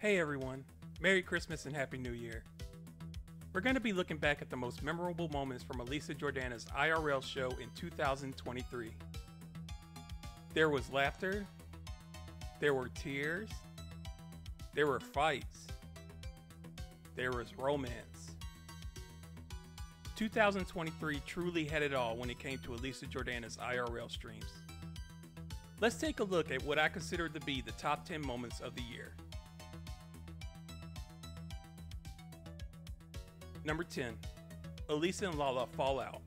Hey everyone, Merry Christmas and Happy New Year. We're going to be looking back at the most memorable moments from Elisa Jordana's IRL show in 2023. There was laughter, there were tears, there were fights, there was romance. 2023 truly had it all when it came to Elisa Jordana's IRL streams. Let's take a look at what I consider to be the top 10 moments of the year. Number 10. Elisa and Lala fall out.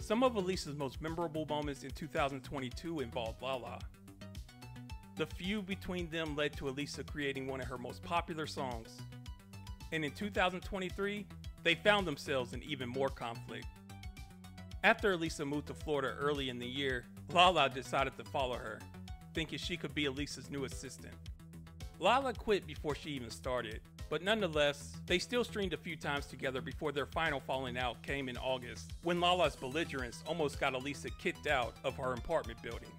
Some of Elisa's most memorable moments in 2022 involved Lala. The feud between them led to Elisa creating one of her most popular songs. And in 2023, they found themselves in even more conflict. After Elisa moved to Florida early in the year, Lala decided to follow her, thinking she could be Elisa's new assistant. Lala quit before she even started, but nonetheless, they still streamed a few times together before their final falling out came in August, when Lala's belligerence almost got Elisa kicked out of her apartment building.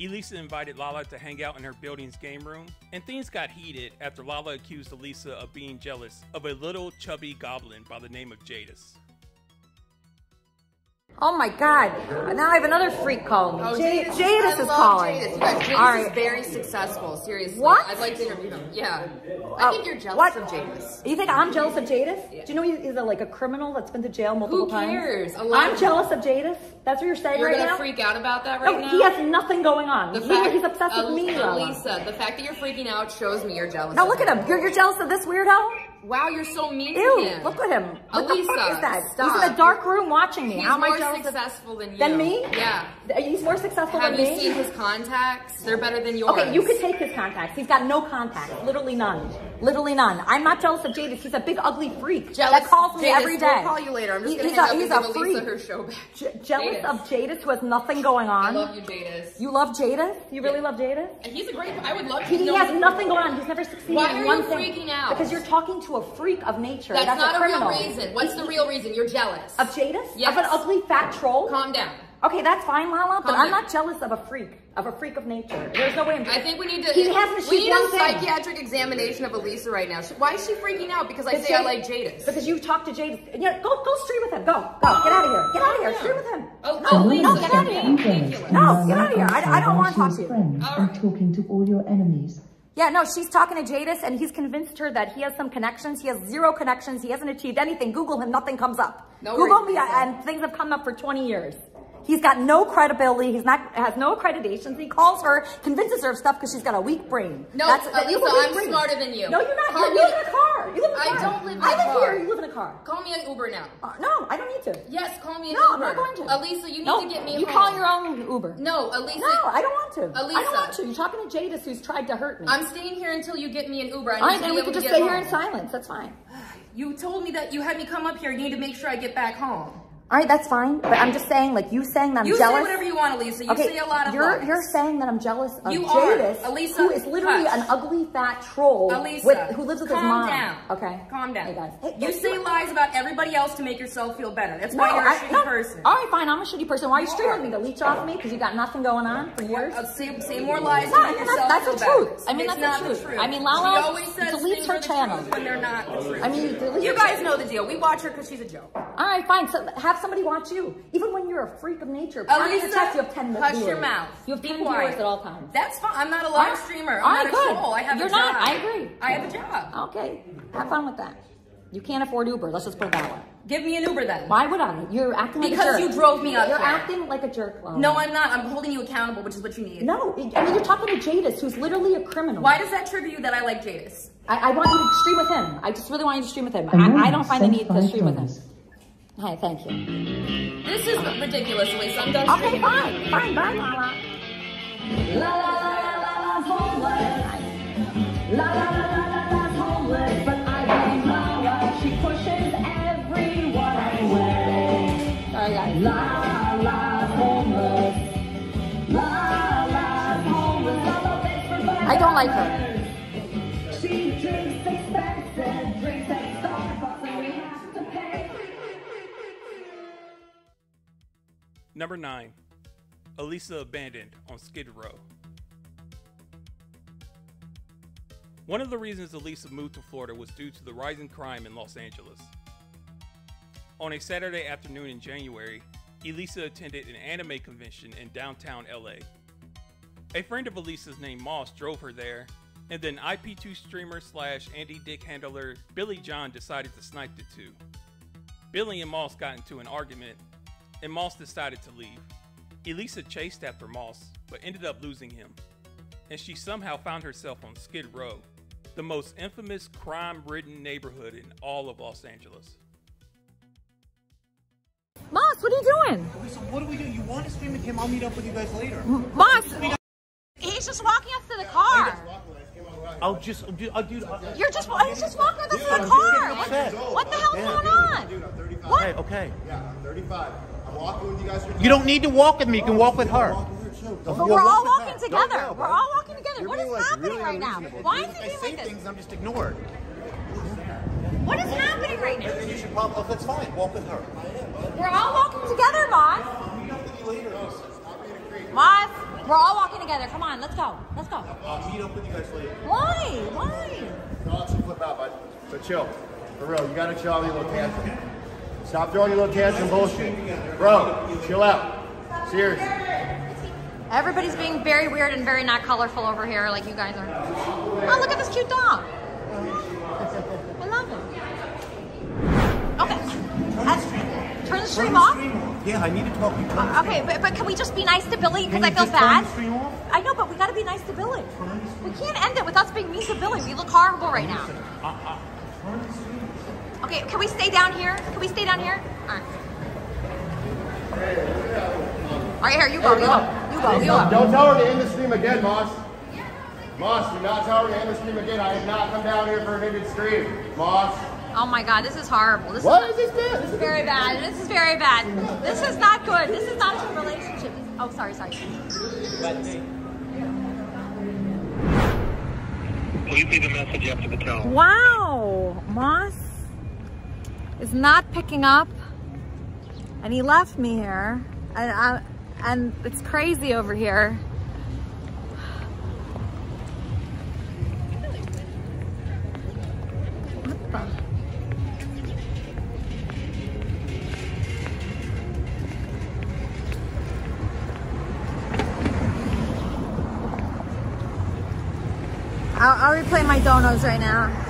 Elisa invited Lala to hang out in her building's game room, and things got heated after Lala accused Elisa of being jealous of a little chubby goblin by the name of Jadis. Oh my God! Now I have another freak calling me. Oh, Jadis, Jadis, Jadis is calling. Jadis. You guys, Jadis All right. is very successful. Seriously, What? I'd like to interview him. Yeah, Oh, I think you're jealous what? of Jadis. You think I'm jealous of Jadis? Do you know he's a, like a criminal that's been to jail multiple times? Who times? cares? A lot I'm jealous of Jadis. That's what you're saying You're right gonna now. freak out about that right no, now. he has nothing going on. The He- fact- he's obsessed with me. Elisa, the fact that you're freaking out shows me you're jealous. Now look at him. You're, you're jealous of this weirdo? Wow, you're so mean Ew! to him. Look at him. What the Elisa, fuck is that? stop. He's in a dark room watching me. He's How am I more jealous successful than you. Than me? Yeah. He's more successful Have than you seen his contacts? They're better than yours. Okay, you could take his contacts. He's got no contacts. Literally none. Literally none. I'm not jealous of Jadis. He's a big ugly freak Jealous. that calls me Jadis, every day. We'll call you later. I'm just He- gonna he's a, he's a freak. Her show back. Je- jealous Jadis. of Jadis who has nothing going on. I love you, Jadis. You love Jadis? You really Yeah. love Jadis? And he's a great. I would love to. He know has nothing going on. He's never succeeded Why are you thing. freaking out? Because you're talking to a freak of nature. That's, That's, not a a real reason. What's the real reason? You're jealous. Of Jadis? Yes. Of an ugly fat troll? Calm down. Okay, that's fine, Lala, but Calm I'm down. not jealous of a freak, of a freak of nature. There's no way I'm I think we need to. He hasn't we need one a thing. psychiatric examination of Elisa right now. She- Why is she freaking out? Because I Because say I like Jadis. Because you talked to Jadis. Yeah, go go stream with him. Go. Go. Get out of here. Get out of here. Stream with him. Oh, no, oh, no, get out of here. No, get out of here. I, I don't want to talk to you. friends All and right. talking to all your enemies. Yeah, no, she's talking to Jadis and he's convinced her that he has some connections. He has zero connections. He hasn't achieved anything. Google him, nothing comes up. No Google worries, me and things have come up for 20 years. He's got no credibility. He's not has no accreditations. He calls her, convinces her of stuff because she's got a weak brain. No, that- Elisa, you have a weak I'm brain. smarter than you. No, you're not. Call you live in a car. You live in a I car. don't live in I a live car. here. You live in a car. Call me an Uber now. Uh, no, I don't need to. Yes, call me an Uber. No, I'm not going to. Elisa, you need no, to get me You home. call your own Uber. No, Elisa. No, I don't want to. I don't want to. You're talking to Jadis who's tried to hurt me. I'm staying here until you get me an Uber. I need All right, to then be we can just stay here in silence. That's fine. You told me that you had me come up here. You need to make sure I get back home. All right, that's fine. But I'm just saying, like you saying that I'm You jealous. You say whatever you want, Elisa. You okay, say a lot of you're lies. you're saying that I'm jealous of You are. Jadis, Elisa, who is literally hush. an ugly fat troll Elisa, with, who lives with his mom. calm down. Okay, Calm down. Hey guys, hey, you say lies about everybody else to make yourself feel better. That's No, why you're a I- shitty no. person. All right, fine. I'm a shitty person. Why are you You streaming me to leech off me because you got nothing going on for years? Uh, say, say more lies No, to make yourself that's, that's the better. truth. I mean, it's that's the truth. truth. I mean, Lala always deletes her channel. when they're not the truth. I mean, you you guys know the deal. We watch her because she's a joke. All right, fine. So have somebody watch you. Even when you're a freak of nature, oh, on your Elisa, text, you have 10 hush viewers. your mouth. You have Be 10 quiet. viewers at all times. That's fine. I'm not a live All right. streamer. I'm All not right, a good. troll. I have You're a job. not. I agree. I have a job. Okay, have fun with that. You can't afford Uber. Let's just put it that way. Give me an Uber then. Why would I? You're acting like Because a jerk. Because you drove me up You're here. acting like a jerk, Lala. No, I'm not. I'm holding you accountable, which is what you need. No, I mean you're talking to Jadis, who's literally a criminal. Why does that trigger you that I like Jadis? I, I want you to stream with him. I just really want you to stream with him. I, I don't find the sent need to stream with him. Hi, thank you. This is ridiculous, Elisa. I'm done Okay, fine, fine, bye, Lala. La la la la la homeless. La la la la la la's homeless, but I blame Lala. She pushes everyone away. Sorry, guys. La. La homeless. Lala begs for I don't like her. Number 9. Elisa abandoned on Skid Row. One of the reasons Elisa moved to Florida was due to the rising crime in Los Angeles. On a Saturday afternoon in January, Elisa attended an anime convention in downtown LA. A friend of Elisa's named Moss drove her there, and then IP2 streamer slash Andy Dick handler Billy John decided to snipe the two. Billy and Moss got into an argument, and Moss decided to leave. Elisa chased after Moss, but ended up losing him, and she somehow found herself on Skid Row, the most infamous crime ridden neighborhood in all of Los Angeles. Moss, what are you doing? Okay, so what do we do? You want to stream with him? I'll meet up with you guys later. Moss, he's just walking us to the car. I'll just, dude, I'll, dude, I'll, You're just, he's just walking us to the car. What, what the hell's Yeah. going on? Dude, I'm 35. What? okay, okay. Yeah, I'm 35. I'm walking with you guys. You don't need to walk with me. You can walk with her. But we're all walking together. We're all walking together. You're What is like, happening really right now? Why is I he being like this? things I'm just ignored. What is happening right now? And you should probably, oh, that's fine. Walk with her. We're all walking together, Moss. Moss, we're all walking together. Come on, let's go. Let's go. I'll meet up with you guys later. Why? Why? I'll let you flip out, bud. But chill. For real, you gotta chill out with your little tantrum. Stop throwing your little tantrum bullshit. Bro, chill out. Seriously. Everybody's being very weird and very not colorful over here, like you guys are. Oh, look at this cute dog. I love him. Okay. Turn the stream off. Yeah, I need to talk to you. Okay, but, but can we just be nice to Billy because I feel bad? I know, but we gotta be nice to Billy. We can't end it with us being mean to Billy. We look horrible right now. Okay, can we stay down here? Can we stay down here? All right. All right, here, you go, you go. You go, you go. Don't tell her to end the stream again, Moss. Moss, do not tell her to end the stream again. I have not come down here for an ended stream. Moss. Oh my god, this is horrible. This What is is this? This This is very bad. This is very bad. This is not good. This is not a good relationship. Oh, sorry, sorry. Please leave a message after the tone. Wow, Moss is not picking up, and he left me here, and I, and it's crazy over here. I'll, I'll replay my donos right now.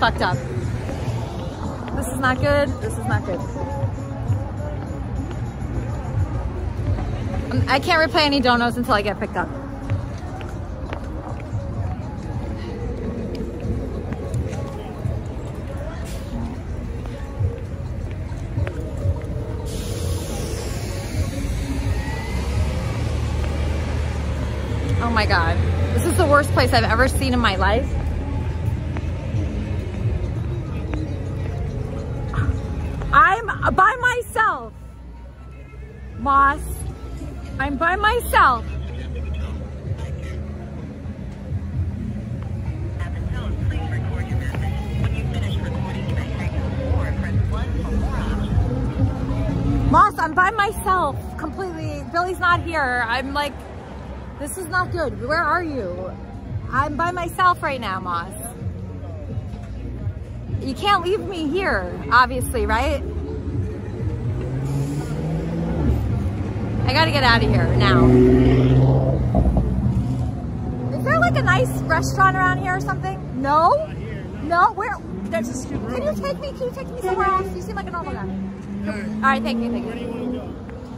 Fucked up. This is not good. This is not good. I can't replay any donos until I get picked up. Oh my god. This is the worst place I've ever seen in my life. I'm like, this is not good. Where are you? I'm by myself right now, Moss. You can't leave me here, obviously, right? I gotta get out of here now. Is there like a nice restaurant around here or something? No? No? Where? There's, a can you take me? Can you take me somewhere else? You seem like a normal guy. All right, thank you, thank you.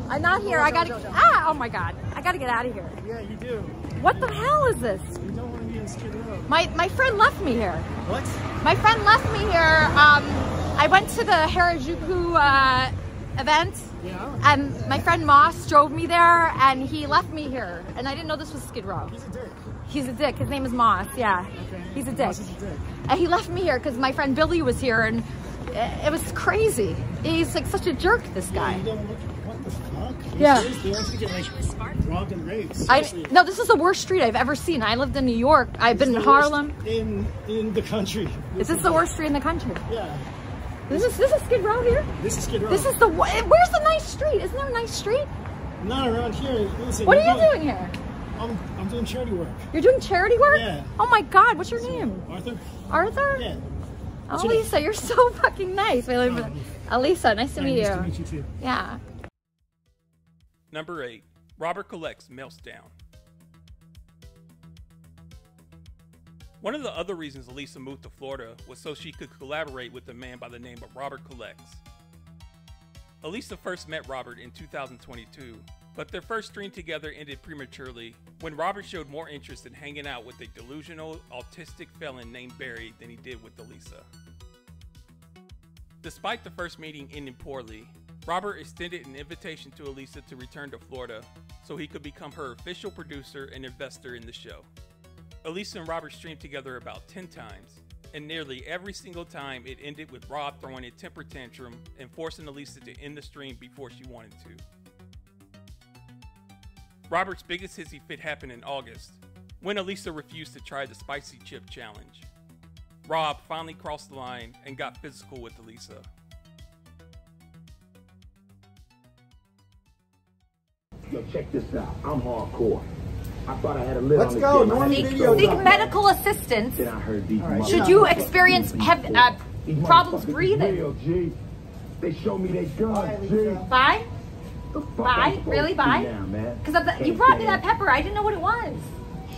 I'm not here. I gotta. Ah! Oh my God! I gotta get out of here. Yeah, you do. What the hell is this? You don't want to be in Skid Row. My my friend left me here. What? My friend left me here. Um, I went to the Harajuku uh, event, Yeah. and my friend Moss drove me there, and he left me here. And I didn't know this was Skid Row. He's a dick. He's a dick. His name is Moss. Yeah, Okay. he's a dick. Moss is a dick. And he left me here because my friend Billy was here, and it was crazy. He's like such a jerk. This guy. You don't Fuck. Yeah. Seriously, once we get like robbed and raped. I no, this is the worst street I've ever seen. I lived in New York. I've been in It's the worst Harlem. In in the country. Is this the worst street in the country? Yeah. This is this is Skid Row here. This is Skid Row. This is the eh, where's the nice street? Isn't there a nice street? not around here. Listen, What are we're you doing here? I'm I'm doing charity work. You're doing charity work? Yeah. Oh my God, what's your name? Arthur. Arthur? Yeah. Oh, What's your name? Lisa, you're so fucking nice. Wait, wait, wait. Oh. Elisa, nice to Hi, meet nice you. to meet you too. Yeah. Number 8. Robert collects melts down. One of the other reasons Elisa moved to Florida was so she could collaborate with a man by the name of Robert Collects. Elisa first met Robert in 2022, but their first stream together ended prematurely when Robert showed more interest in hanging out with a delusional, autistic felon named Barry than he did with Elisa. Despite the first meeting ending poorly, Robert extended an invitation to Elisa to return to Florida so he could become her official producer and investor in the show. Elisa and Robert streamed together about 10 times, and nearly every single time it ended with Rob throwing a temper tantrum and forcing Elisa to end the stream before she wanted to. Robert's biggest hissy fit happened in August, when Elisa refused to try the spicy chip challenge. Rob finally crossed the line and got physical with Elisa. Yo, check this out. I'm hardcore. I thought I had a lid Let's go. game. Norm had video Seek it. medical assistance. Then I heard these right. Should you experience have, uh, problems breathing? Real, G. They show me they guns, G. Bye? Bye? Really to bye? do now, man? Because you brought me that pepper. I didn't know what it was.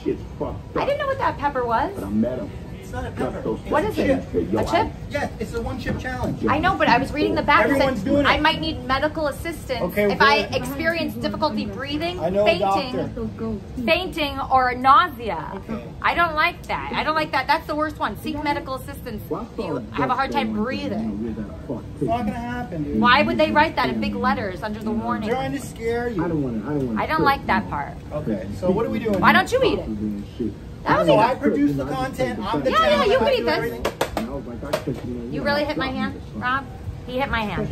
Shit's fucked up. I didn't know what that pepper was. But I met him. It's not a Got pepper. What is it? A chip? Yes, it's a one chip challenge. I know, but I was reading the back. It Everyone's doing it. I might need medical assistance Okay, if I experience difficulty breathing, I know a fainting, fainting, or nausea. Okay. I don't like that. I don't like that. That's the worst one. Seek medical assistance. I if You have a hard time breathing. you know, you're that fuck It's not gonna happen, dude. Why would they write that in big letters under the warning? Trying to scare you. I don't want to. I don't want I don't like that part. Okay, so what are we doing? Why don't you eat it? Shit. That was So even- I produce the content. I'm the Yeah, yeah, you I can do eat this. everything. And I was like, I just, you really hit my hand, Rob? He hit my hand.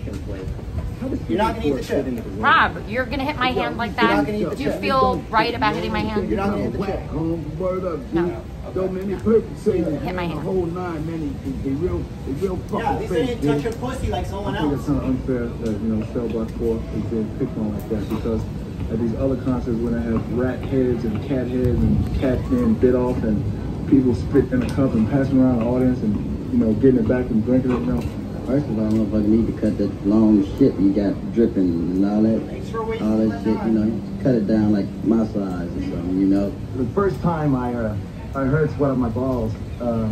You're not gonna eat the chip. Rob, you're gonna hit my hand like You're not that? gonna eat the Do you chip. feel right about hitting my hand? You're not gonna eat the chip. Home, word up, G. No. Don't make me perpetrating Hit my hand. the whole nine, man. They, they real, they real fucking Yeah, they fake, say touch your pussy like someone I think it's kind of unfair that, you know, Cell Block 4 is being picked on like that because at these other concerts when I have rat heads and cat heads and cats being bit off and people spit in a cup and passing around the audience and, you know, getting it back and drinking it, you know. First of all, motherfucker need to cut that long shit you got dripping and all that, Thanks for waiting all that my shit, you know. Cut it down like my size or something, you know. The first time I, uh, I heard sweat on my balls, uh,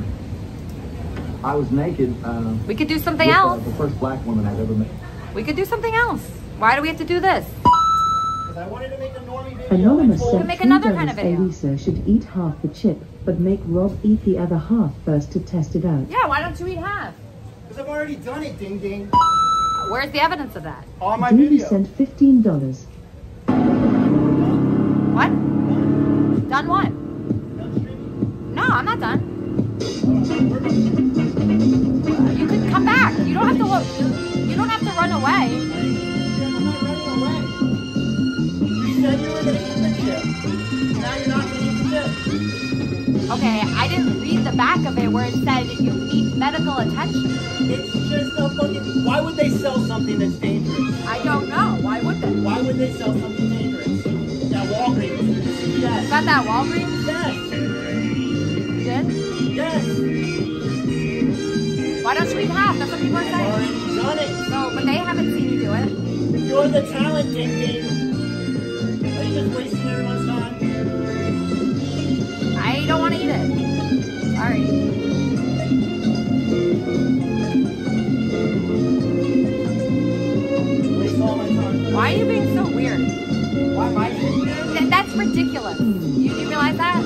I was naked. Uh, We could do something with, uh, else. the first black woman I've ever met. We could do something else. Why do we have to do this? Anonymous I We told- can make said another $3 kind of video. Elisa should eat half the chip, but make Rob eat the other half first to test it out. Yeah, why don't you eat half? Because I've already done it, ding ding. Where's the evidence of that? On my Davey video. sent $15. What? Done what? No, I'm not done. You can come back. You don't have to look. You don't have to run away. Okay, I didn't read the back of it where it said you need medical attention. It's just a fucking. Why would they sell something that's dangerous? I don't know. Why would they? Why would they sell something dangerous? That Walgreens. Yes. that that Walgreens? Yes. Did? Yes. Why don't you eat half? That's what people are I've saying. done it. So, but they haven't seen you do it. You're the talent, ding ding. Are you just wasting everyone's time? Why are you being so weird? Why am I here? Th- that's ridiculous. You, you realize that?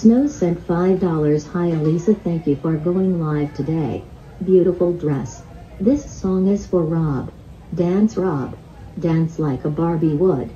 Snow sent $5. Hi Elisa, thank you for going live today. Beautiful dress. This song is for Rob. Dance Rob. Dance like a Barbie would.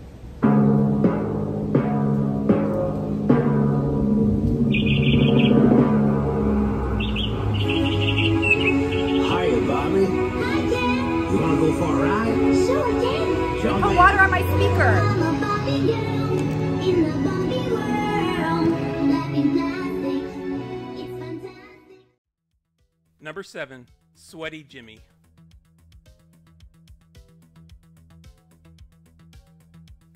Number seven, Sweaty Jimmy.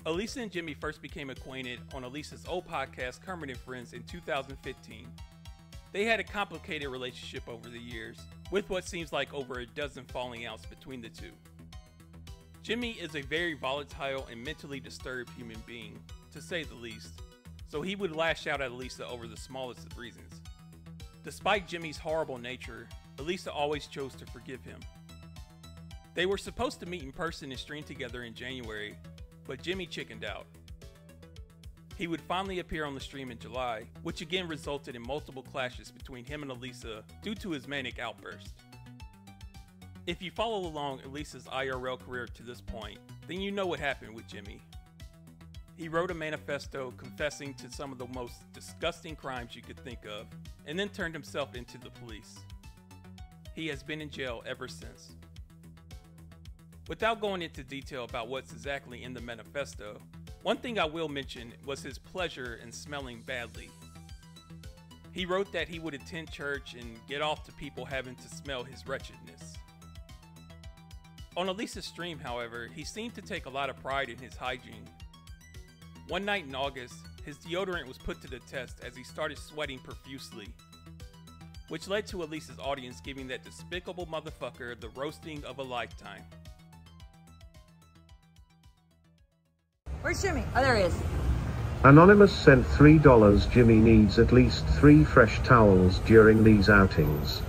Elisa and Jimmy first became acquainted on Elisa's old podcast, Kermit and Friends, in 2015. They had a complicated relationship over the years, with what seems like over a dozen falling outs between the two. Jimmy is a very volatile and mentally disturbed human being, to say the least, so he would lash out at Elisa over the smallest of reasons. Despite Jimmy's horrible nature, Elisa always chose to forgive him. They were supposed to meet in person and stream together in January, but Jimmy chickened out. He would finally appear on the stream in July, which again resulted in multiple clashes between him and Elisa due to his manic outburst. If you follow along Elisa's IRL career to this point, then you know what happened with Jimmy. He wrote a manifesto confessing to some of the most disgusting crimes you could think of, and then turned himself into the police. He has been in jail ever since. Without going into detail about what's exactly in the manifesto, one thing I will mention was his pleasure in smelling badly. He wrote that he would attend church and get off to people having to smell his wretchedness. On Elisa's stream, however, he seemed to take a lot of pride in his hygiene. One night in August, his deodorant was put to the test as he started sweating profusely, which led to Elisa's audience giving that despicable motherfucker the roasting of a lifetime. Where's Jimmy? Oh, there he is. Anonymous sent $3. Jimmy needs at least three fresh towels during these outings.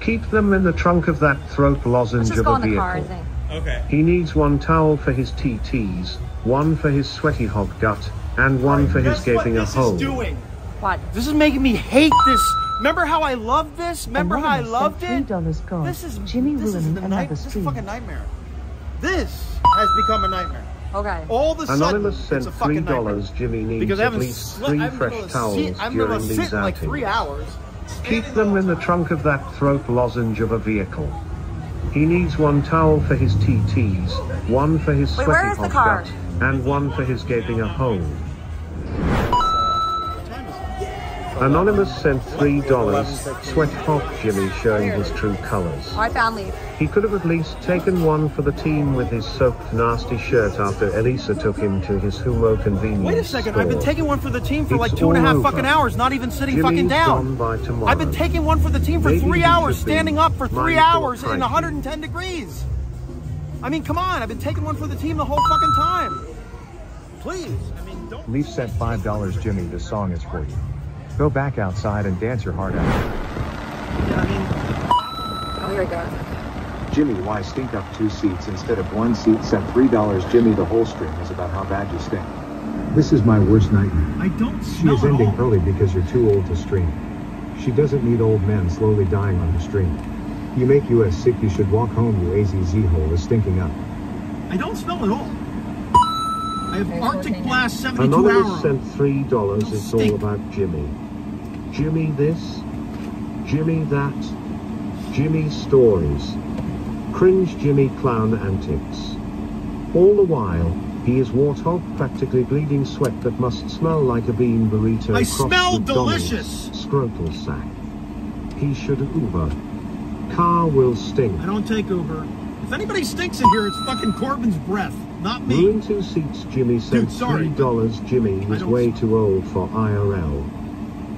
Keep them in the trunk of that throat lozenge Let's just of go a in the vehicle. car, I think. Okay. He needs one towel for his TTs, one for his sweaty hog gut, and one for his Guess what gaping a this hole. is doing? What? This is making me hate this. Remember how I loved this? Remember how I loved it? $3 God. This is Jimmy this is the night. This is a fucking nightmare. This has become a nightmare. Okay. All of a sudden, Anonymous it's sent a fucking $3. Jimmy needs Because I at haven't least three I haven't fresh been able to towels sit- I've during to these sit in like outings. three hours. Keep them in the trunk of that throat lozenge of a vehicle. He needs one towel for his TTs, one for his Wait, sweaty where is the hog car? gut, and one for his gaping a hole. Anonymous sent $3. Sweat hot Jimmy showing his true colors. I found leave. He could have at least taken one for the team with his soaked nasty shirt after Elisa took him to his Humo convenience Wait a second. I've been taking one for the team for It's like two and a all half over. fucking hours, not even sitting Jimmy's fucking gone down. by tomorrow. I've been taking one for the team for Maybe three hours, standing up for three hours in 110 degrees. I mean, come on. I've been taking one for the team the whole fucking time. Please. I mean, don't. Leaf sent $5 Jimmy, this song is for you. Go back outside and dance your heart out. Oh, here we go. Jimmy, why stink up two seats instead of one seat? Sent $3 Jimmy, the whole stream is about how bad you stink. This is my worst nightmare. I don't She smell is ending all. early because you're too old to stream. She doesn't need old men slowly dying on the stream. You make us sick, you should walk home, you AZZ hole is stinking up. I don't smell at all. I have Arctic Blast 72 Anonymous hour. sent three dollars. It's all about Jimmy. Jimmy this, Jimmy that, Jimmy stories, cringe Jimmy clown antics. All the while, he is warthog practically bleeding sweat that must smell like a bean burrito. I smell delicious. Scrotal sack. He should Uber. Car will stink. I don't take Uber. If anybody stinks in here, it's fucking Corbin's breath, not me. Ruin two seats, Jimmy sent Dude, sorry, three dollars. Jimmy I is way too old for IRL.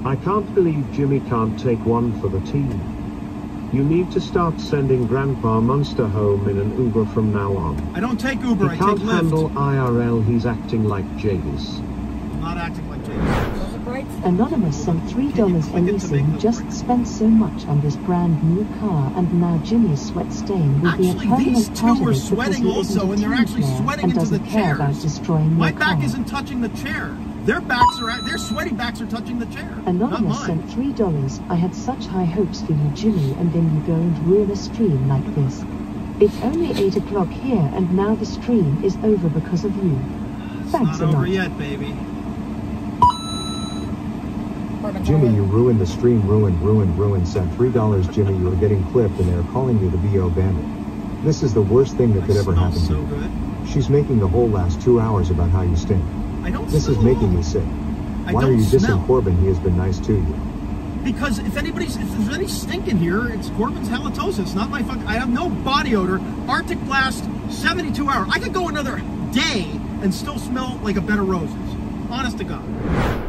I can't believe Jimmy can't take one for the team. You need to start sending Grandpa Munster home in an Uber from now on. I don't take Uber, I he take can't Lyft. handle IRL. He's acting like Jadis. I'm not acting like James. Anonymous sent $3 Elisa you just spent so much on this brand new car and now Jimmy's sweat stain will be a Actually, permanent these part two of it because sweating he also, isn't a and they're actually sweating and into the doesn't care about destroying My your back car. isn't touching the chair. Their backs are, their sweaty backs are touching the chair. Not Anonymous mine. sent three dollars. I had such high hopes for you, Jimmy, and then you go and ruin a stream like this. It's only eight o'clock here, and now the stream is over because of you. Thanks Not a over lot. yet, baby. Jimmy, you ruined the stream, ruined, ruined, ruined. Sent three dollars, Jimmy. You are getting clipped, and they're calling you the VO bandit. This is the worst thing that could ever happen to you. She's making the whole last two hours about how you stink. I don't This is making me sick. I Why are you smell. dissing Corbin? He has been nice to you. Because if anybody's, if there's any stink in here, it's Corbin's halitosis, not my fuck. I have no body odor. Arctic Blast, 72 hour. I could go another day and still smell like a bed of roses. Honest to God.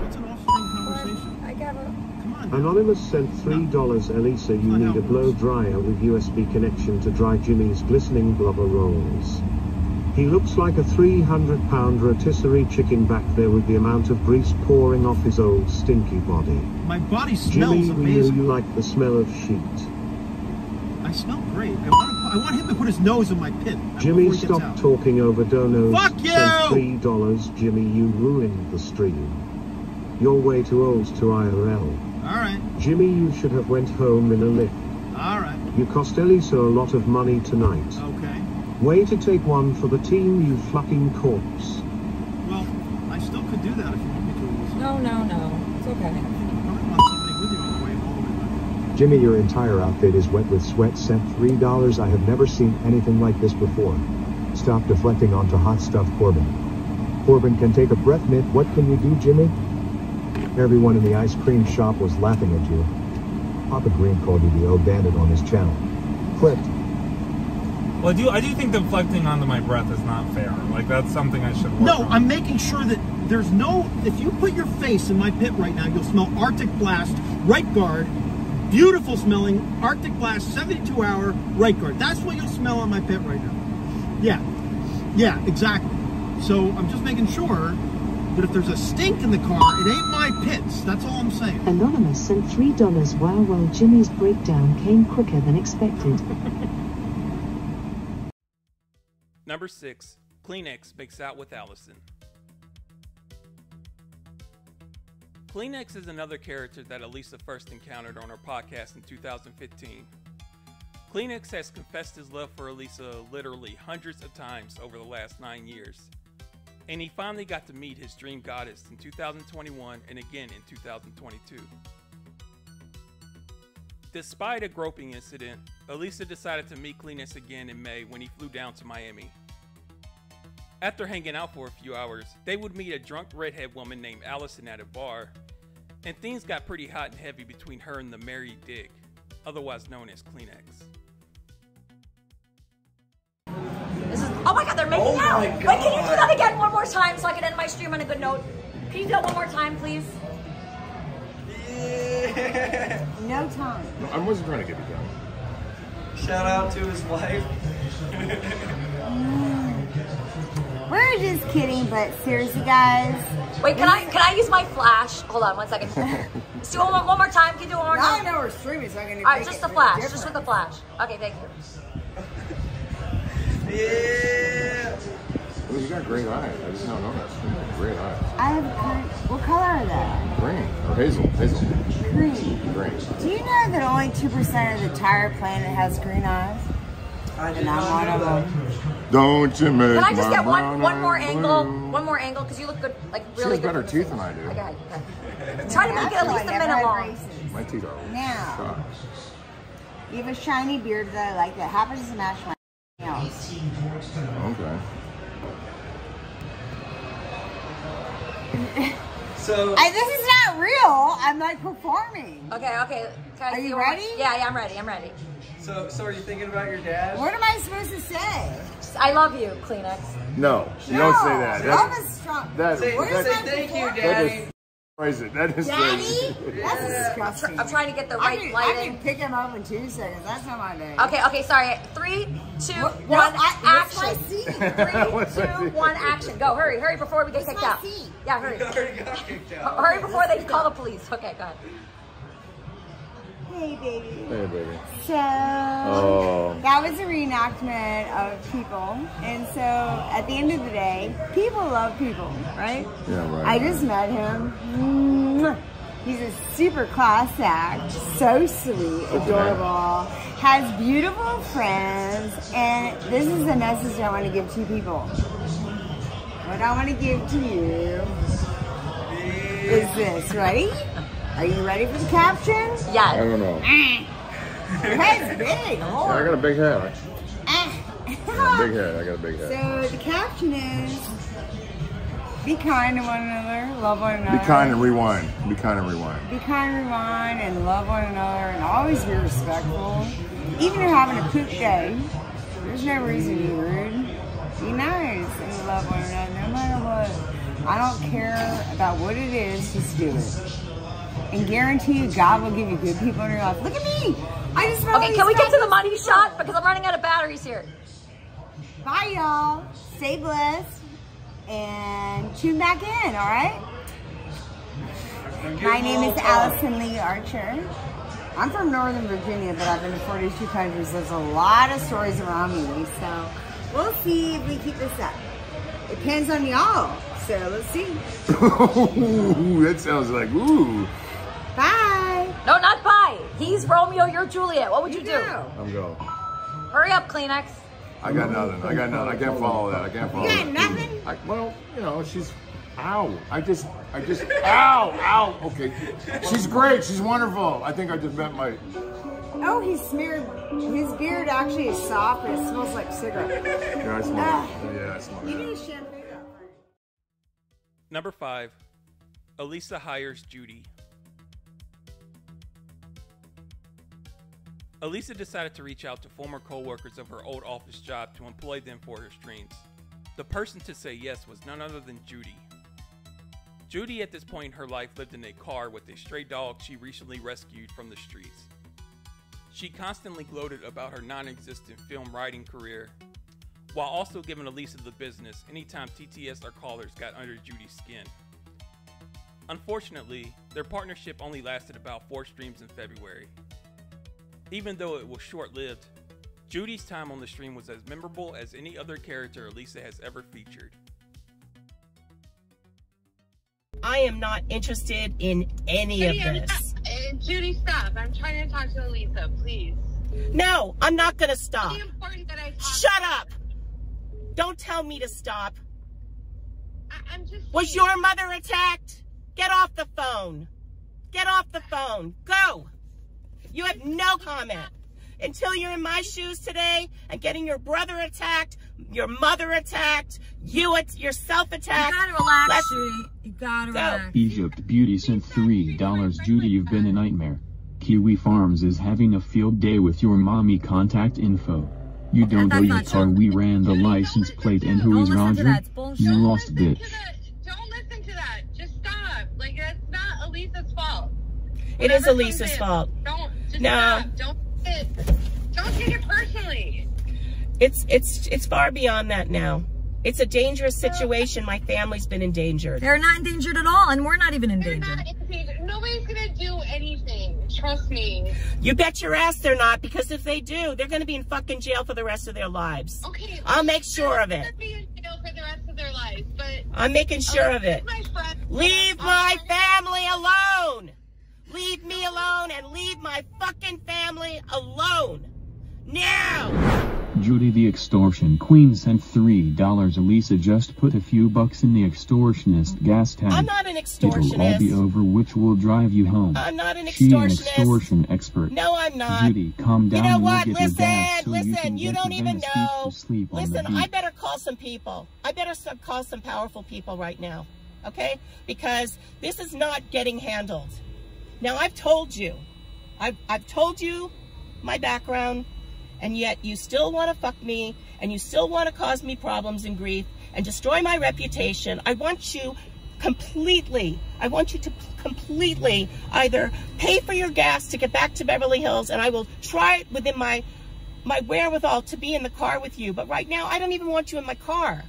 It's an offspring conversation. I got a... Come on. Anonymous sent three dollars. Elisa, you need a blow dryer with USB connection to dry Jimmy's glistening blubber rolls. He looks like a 300 pound rotisserie chicken back there with the amount of grease pouring off his old stinky body. My body smells Jimmy, we knew you like the smell of sheet. I smell great. I want, I want him to put his nose in my pit. Jimmy, before he gets stop talking over donos. Fuck you! Three dollars. Jimmy, you ruined the stream. You're way too old to IRL. All right. Jimmy, you should have went home in a lift. All right. You cost Elisa a lot of money tonight. Okay. Way to take one for the team, you fucking corpse. Well, I still could do that if you want me to. Elisa. No, no, no. It's okay. I want somebody with you on the way all the way back. Jimmy, your entire outfit is wet with sweat. Sent three dollars. I have never seen anything like this before. Stop deflecting onto hot stuff, Corbin. Corbin can take a breath mint. What can you do, Jimmy? Everyone in the ice cream shop was laughing at you. Papa Green called you the O Bandit on his channel. Clipped. Well, I do I do think deflecting onto my breath is not fair. Like that's something I should work No, on. I'm making sure that there's no. If you put your face in my pit right now, you'll smell Arctic Blast, right guard, beautiful smelling Arctic Blast 72 hour right guard. That's what you'll smell on my pit right now. Yeah, yeah, exactly. So I'm just making sure that if there's a stink in the car, it ain't my pits. That's all I'm saying. Anonymous sent three dollars. Wow, well, Jimmy's breakdown came quicker than expected. Number six, Kleenex makes out with Allison. Kleenex is another character that Elisa first encountered on her podcast in 2015. Kleenex has confessed his love for Elisa literally hundreds of times over the last nine years. And he finally got to meet his dream goddess in 2021 and again in 2022. Despite a groping incident, Elisa decided to meet Kleenex again in May when he flew down to Miami. After hanging out for a few hours, they would meet a drunk redhead woman named Allison at a bar, and things got pretty hot and heavy between her and the married Dick, otherwise known as Kleenex. This is, oh my god, they're making Oh out. Wait, can you do that again one more time so I can end my stream on a good note? Can you do that one more time, please? No time. No, I wasn't trying to get you down. Shout out to his wife. We're just kidding, but seriously, guys. Wait, can I can I use my flash? Hold on one second. Let's do it one, one more time. Can you do it one more Now I time? know we're streaming, so I can All right, just the flash. different. Just with the flash. Okay, thank you. Yeah. Well, you got great eyes. I just don't know that. Great eyes. I have green. What color are they? Green or hazel. Hazel. Green. Green. Do you know that only 2% of the entire planet has green eyes? And I'm one of them. Don't you make Can I just my get one one more angle? blue. One more angle because you look good, like really She really has good. better teeth than I do. Okay, okay. Try to make it at least a minute long. My teeth are Now. shot. You have a shiny beard that I like that happens to match my nails. Okay. So I, this is not real. I'm like performing. Okay, okay. Can I Are see you one ready? Yeah, yeah, I'm ready. I'm ready. So, so are you thinking about your dad? What am I supposed to say? I love you, Kleenex. No, you don't say that. Love That, is strong. that, Say, that, say thank you, that Daddy. is crazy. That is Daddy? crazy. That's disgusting. I'm trying to get the I right can, I can pick him up in two seconds. That's not my day. Okay, okay, sorry. Three, two, one, no, I- what's my action. seat? What's my seat? one, action. Go, hurry, hurry before we get kicked my out. seat? Yeah, hurry. You already got kicked out. Hurry before they call the police. Okay, go ahead. Hey, baby. Hey, baby. So Oh. that was a reenactment of people, and so at the end of the day, people love people, right? Yeah, right. I just met him. He's a super class act, so sweet, adorable, has beautiful friends, and this is the message I want to give to people. What I want to give to you is this. Ready? Are you ready for the caption? I don't know. Mm. Your head's big. Yeah, I got a big head. I got a big head. I got a big head. So the caption is be kind to one another, love one another. Be kind and rewind. Be kind and rewind. Be kind and rewind and love one another and always be respectful. Even if you're having a poop day, there's no reason to be rude. Be nice and love one another no matter what. I don't care about what it is, just do it. And guarantee you God will give you good people in your life. Look at me! I just met Okay, can we get to the money people. shot? Because I'm running out of batteries here. Bye, y'all. Stay blessed and tune back in, all right? My name is Allison Lee Archer. I'm from Northern Virginia, but I've been to 42 countries. There's a lot of stories around me, so we'll see if we keep this up. It depends on y'all, so let's see. ooh, that sounds like ooh. Bye. No, not bye. He's Romeo, you're Juliet. What would you, do? I'm going. Hurry up, Kleenex. I got nothing. I got nothing. I can't follow that. I can't follow You got that. nothing? I, well, you know, she's. Ow! I just, I just, ow, ow. Okay, she's great. She's wonderful. I think I just met my. Oh, he smeared, his beard actually is soft and it smells like cigarette. Yeah, I smell. Ah. it. Yeah, I smell. You it. need shampoo. Number five, Elisa hires Judy. Elisa decided to reach out to former co-workers of her old office job to employ them for her streams. The person to say yes was none other than Judy. Judy, at this point in her life, lived in a car with a stray dog she recently rescued from the streets. She constantly gloated about her non existent film writing career, while also giving Elisa the business anytime TTS or callers got under Judy's skin. Unfortunately, their partnership only lasted about four streams in February. Even though it was short lived, Judy's time on the stream was as memorable as any other character Elisa has ever featured. I am not interested in any of Judy, I'm this. not- uh, Judy, stop. I'm trying to talk to Elisa, please. No, I'm not gonna stop. It's important that I talk Shut up! Don't tell me to stop. I, I'm just. Was your mother attacked? Get off the phone. Get off the phone. Go. You have no comment. Until you're in my shoes today and getting your brother attacked, your mother attacked, you at yourself attacked. You gotta relax, Let's Judy. You gotta go. relax. Egypt Beauty sent $3. Judy, you've been a nightmare. Kiwi Farms is having a field day with your mommy contact info. You don't that's owe your not car, we ran the license plate and who is Don't is listen to Roger? that, it's. You lost bitch. Don't listen to that. Just stop. Like, that's not Elisa's fault. It is Elisa's comes in, fault. Don't. Just No. stop. Don't. take it- Don't take it personally. It's it's it's far beyond that now. It's a dangerous situation. My family's been endangered. They're not endangered at all, and we're not even in danger. Nobody's gonna do anything. Trust me. You bet your ass they're not, because if they do, they're going to be in fucking jail for the rest of their lives. Okay. I'll make sure of it. Be in jail for the rest of their lives, but I'm making sure of it. my friend. Leave my family alone. Leave me alone and leave my fucking family alone. Now. Judy the extortion queen sent $3. Elisa just put a few bucks in the extortionist gas tank. I'm not an extortionist. It'll all be over which will drive you home. I'm not an She an extortion expert. No, I'm not. Judy, calm down You know what? look at your Listen, so you listen. can You don't even know. Listen, I better call some people. I better call some powerful people right now. Okay? Because this is not getting handled. Now, I've told you. I've, I've told you my background, and yet you still want to fuck me, and you still want to cause me problems and grief, and destroy my reputation. I want you completely, I want you to completely either pay for your gas to get back to Beverly Hills, and I will try within my my wherewithal to be in the car with you. But right now, I don't even want you in my car.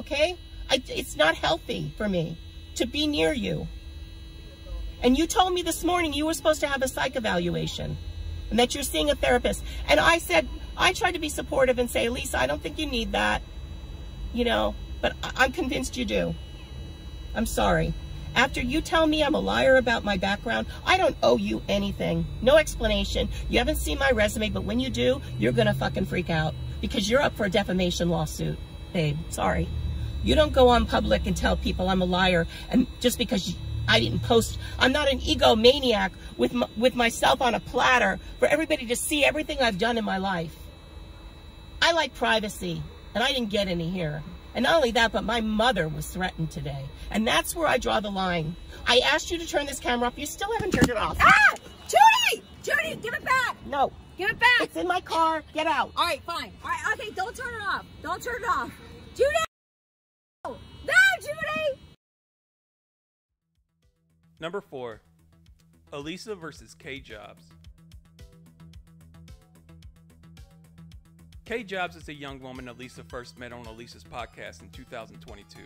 Okay? I, it's not healthy for me to be near you. And you told me this morning you were supposed to have a psych evaluation and that you're seeing a therapist. And I said, I tried to be supportive and say, Lisa, I don't think you need that, you know, but I'm convinced you do. I'm sorry. After you tell me I'm a liar about my background, I don't owe you anything. No explanation. You haven't seen my resume, but when you do, you're gonna fucking freak out because you're up for a defamation lawsuit, babe. Sorry. You don't go on public and tell people I'm a liar and just because I didn't post, I'm not an egomaniac with m with myself on a platter for everybody to see everything I've done in my life. I like privacy, and I didn't get any here. And not only that, but my mother was threatened today. And that's where I draw the line. I asked you to turn this camera off. You still haven't turned it off. Ah! Judy! Judy, give it back! No. Give it back! It's in my car. Get out. All right, fine. All right, okay, don't turn it off. Don't turn it off. Judy! No, Judy! Number four, Elisa versus Kay Jobs. Kay Jobs is a young woman Elisa first met on Elisa's podcast in 2022.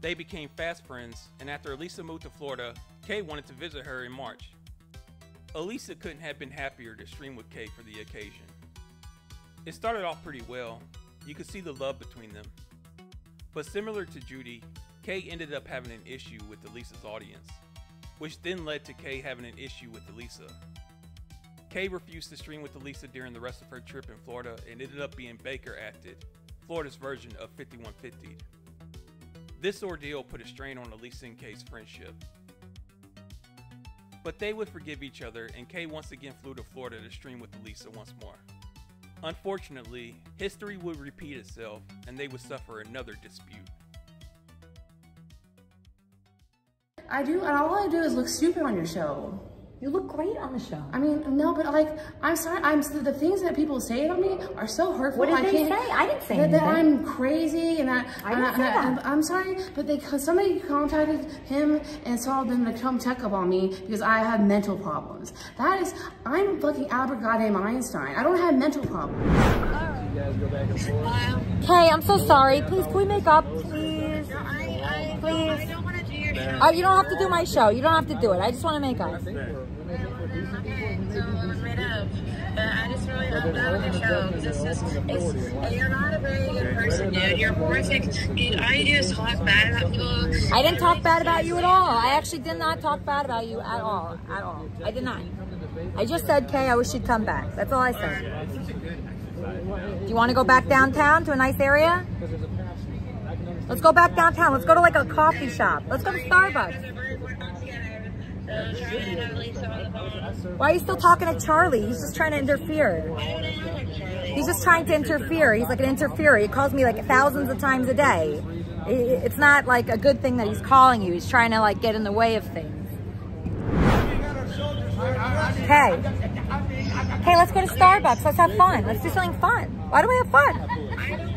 They became fast friends, and after Elisa moved to Florida, Kay wanted to visit her in March. Elisa couldn't have been happier to stream with Kay for the occasion. It started off pretty well. You could see the love between them. But similar to Judy, Kay ended up having an issue with Elisa's audience, which then led to Kay having an issue with Elisa. Kay refused to stream with Elisa during the rest of her trip in Florida and ended up being Baker acted, Florida's version of 5150. This ordeal put a strain on Elisa and Kay's friendship. But they would forgive each other, and Kay once again flew to Florida to stream with Elisa once more. Unfortunately, history would repeat itself, and they would suffer another dispute. I do, and all I do is look stupid on your show. You look great on the show. I mean, no, but like, I'm sorry. I'm the things that people say about me are so hurtful. What did I they can't- say? I didn't say that, that. I'm crazy and that I didn't and say and that. I'm sorry, but they somebody contacted him and saw them to come check up on me because I have mental problems. That is, I'm fucking Albert goddamn Einstein. I don't have mental problems. Kay, I'm so sorry. Please, can we make up? Uh, you don't have to do my show. You don't have to do it. I just want to make up. I just really you're not a very good person, dude. Talk bad about people. I didn't talk bad about you at all. I actually did not talk bad about you at all. At all. I did not. I just said, Kay, I wish you'd come back. That's all I said. Do you want to go back downtown to a nice area? Let's go back downtown. Let's go to like a coffee shop. Let's go to Starbucks. Why are you still talking to Charlie? He's just trying to interfere. He's just trying to interfere. He's like an interferer. He calls me like thousands of times a day. It's not like a good thing that he's calling you. He's trying to like get in the way of things. Hey. Hey, let's go to Starbucks. Let's have fun. Let's do something fun. Why don't we have fun?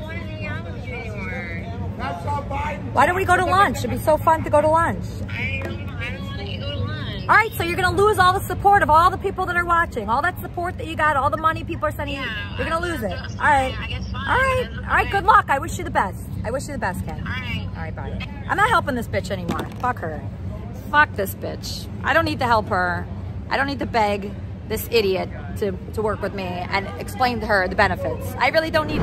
Why don't we go to lunch? It'd be so fun to go to lunch. I don't, I don't want to go to lunch. All right, so you're gonna lose all the support of all the people that are watching, all that support that you got, all the money people are sending you. You're gonna lose it. All right. All right. All right. Good luck. I wish you the best. I wish you the best, Ken. All right. All right. Bye. I'm not helping this bitch anymore. Fuck her. Fuck this bitch. I don't need to help her. I don't need to beg this idiot to to work with me and explain to her the benefits. I really don't need.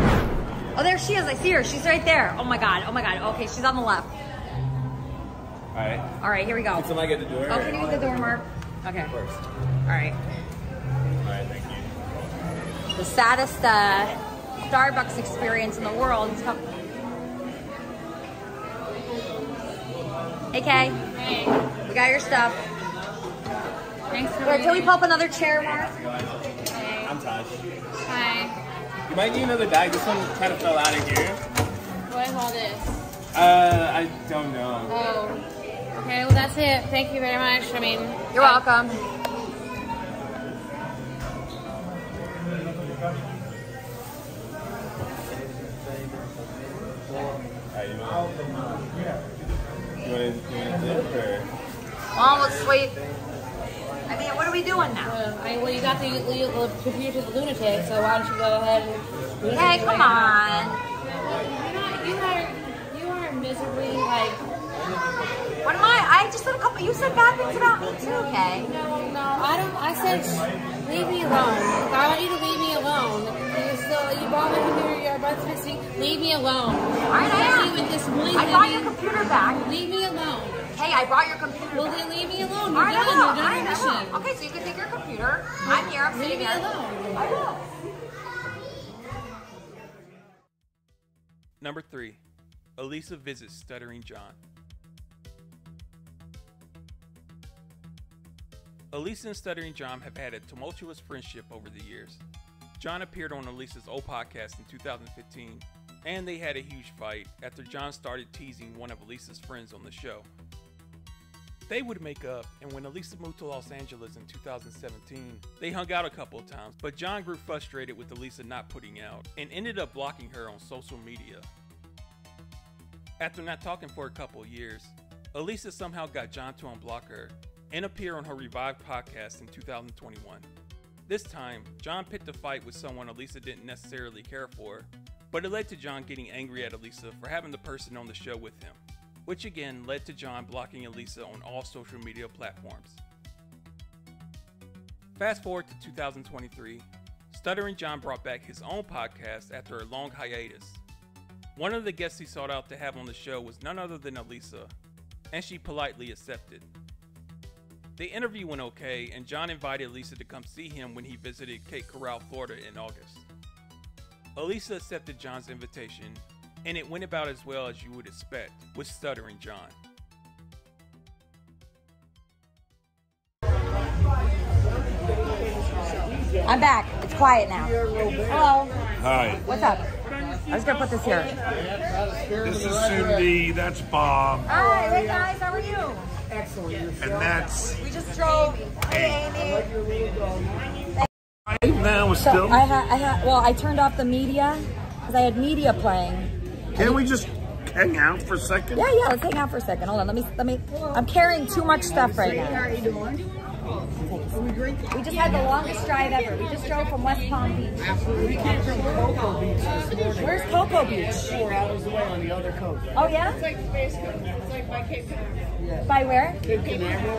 Oh, there she is. I see her. She's right there. Oh my god. Oh my god. Okay, she's on the left. All right. All right, here we go. Can somebody get the door? Oh, can you get the door, Mark? Okay. Of course. All right. All right, thank you. The saddest uh, Starbucks experience in the world. is Hey, Kay. Hey. We got your stuff. Thanks for Wait, can we pop up another chair, Mark? I'm Taj. Hi. You might need another bag. This one kind of fell out of here. What is all this? Uh, I don't know. Oh. Okay, well that's it. Thank you very much. I mean, You're welcome. Are you want doing now? Uh, I, well, you got the, the, computer to the lunatic, so why don't you go ahead and... Hey, come on. You're not, you are, you are miserably, like, What am I? I just said a couple. You said bad things about me too. Okay. No, no, I don't. I said leave me alone. I want you to leave me alone. You still, you brought my computer. You're about me. Leave me alone. I am. With this I brought lady. your computer back. Leave me alone. Hey, I brought your computer. Well, back. then leave me alone. You're right, I done. will. You're done All your I will. mission. Okay, so you can take your computer. I'm here. I'm Leave sitting me here. alone. I will. Number three, Elisa visits Stuttering John. Elisa and Stuttering John have had a tumultuous friendship over the years. John appeared on Elisa's old podcast in 2015, and they had a huge fight after John started teasing one of Elisa's friends on the show. They would make up, and when Elisa moved to Los Angeles in 2017, they hung out a couple of times, but John grew frustrated with Elisa not putting out and ended up blocking her on social media. After not talking for a couple of years, Elisa somehow got John to unblock her and appear on her revived podcast in 2021. This time, John picked a fight with someone Elisa didn't necessarily care for, but it led to John getting angry at Elisa for having the person on the show with him, which again led to John blocking Elisa on all social media platforms. Fast forward to 2023, Stuttering John brought back his own podcast after a long hiatus. One of the guests he sought out to have on the show was none other than Elisa, and she politely accepted. The interview went okay, and John invited Elisa to come see him when he visited Cape Coral, Florida in August. Elisa accepted John's invitation, and it went about as well as you would expect with Stuttering John. I'm back. It's quiet now. Hello. Hi. What's up? I was gonna put this here. This is Cindy. That's Bob. Hi. Hey guys. How are you? Excellent. And that's We just drove. Hey Amy. now is So still. I had, I had, well, I turned off the media because I had media playing. Can we just hang out for a second? Yeah, yeah. Let's hang out for a second. Hold on. Let me, let me. I'm carrying too much stuff right now. We just had the longest drive ever. We just drove from West Palm Beach. We came from Cocoa Beach this morning. Where's Cocoa Beach? Four hours away on the other coast. Oh yeah? It's like basically, it's like by Cape Canaveral. By where? Cape Canaveral.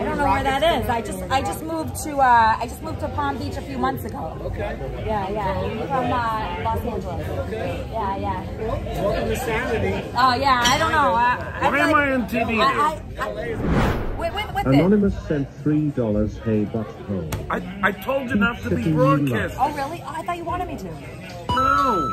I don't know where that is. I just I just moved to uh, I just moved to Palm Beach a few months ago. Okay. Yeah, yeah. From uh, Los Angeles. Okay. Yeah, yeah. Welcome to Sanity. Oh yeah, I don't know. I, What I, am I on TV I, I, I, with, with, with it. Anonymous sent three dollars. Hey, Bucks Pro. I, I told you not to be Tipping you love. broadcast. Oh really? Oh, I thought you wanted me to. No.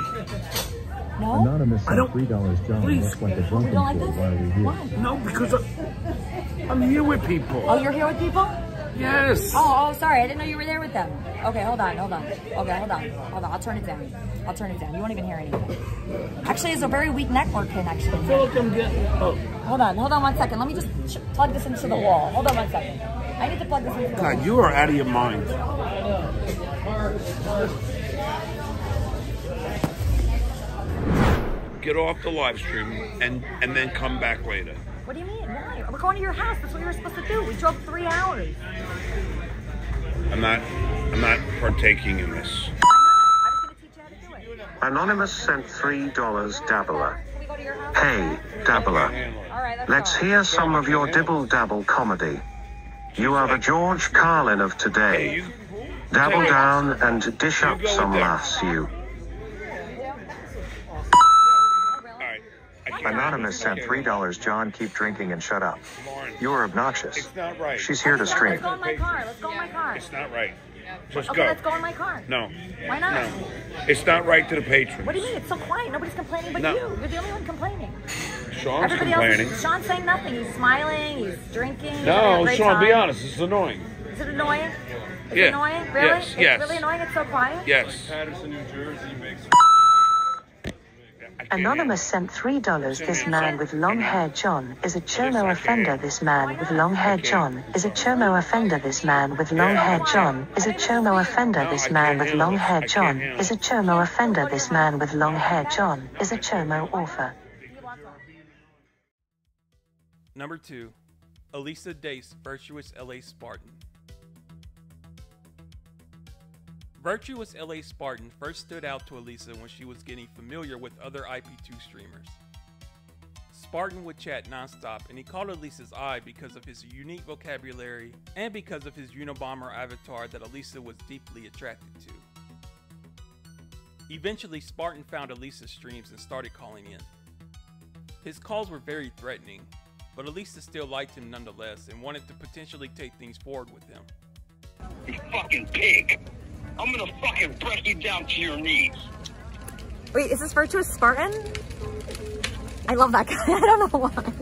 No. Anonymous I don't- three dollars. John Please. looks like a drunken don't like fool this? while we're here. Why? No, because I, I'm here with people. Oh, you're here with people? Yes. Oh, oh, sorry. I didn't know you were there with them. Okay, hold on, hold on. Okay, hold on, hold on. I'll turn it down. I'll turn it down. You won't even hear anything. Actually, it's a very weak network connection. I feel like I'm getting. Oh. Hold on, hold on one second. Let me just plug this into the wall. Hold on one second. I need to plug this into the wall. God, you are out of your mind. Get off the live stream and and then come back later. What do you mean? Why? We're going to your house. That's what we were supposed to do. We drove three hours. I'm not I'm not partaking in this. Anonymous sent three dollars dabbler. Hey, dabbler. Let's hear some of your dibble dabble comedy. You are the George Carlin of today. Dabble down and dish up some laughs, you. Anonymous sent three dollars. John, keep drinking and shut up. You're obnoxious. It's not right. She's here to stream. Let's go in my car. Let's go in my car. It's not right. Just okay, go. let's go in my car. No. Why not? No. It's not right to the patrons. What do you mean? It's so quiet. Nobody's complaining but No. you. You're the only one complaining. Sean's Everybody complaining. else, Sean's saying nothing. He's smiling. He's drinking. No, a great Sean, be time. honest. It's annoying. Is it annoying? Is Yeah. it annoying? Really? Yes, It's yes. really annoying. It's so quiet. Yes. Paterson, New Jersey makes Anonymous sent three dollars. This man with long hair John is a chomo offender. This man with long hair John is a chomo offender. This man with long hair John is a chomo offender. This man with long hair John is a chomo offender. This man with long hair John is a chomo author. Number two, Elisa dates virtuous LA Spartan. Virtuous LA Spartan first stood out to Elisa when she was getting familiar with other IP2 streamers. Spartan would chat nonstop, and he caught Elisa's eye because of his unique vocabulary and because of his Unabomber avatar that Elisa was deeply attracted to. Eventually, Spartan found Elisa's streams and started calling in. His calls were very threatening, but Elisa still liked him nonetheless and wanted to potentially take things forward with him. You fucking pig! I'm gonna fucking break you down to your knees. Wait, is this Virtuous Spartan? I love that guy. I don't know why.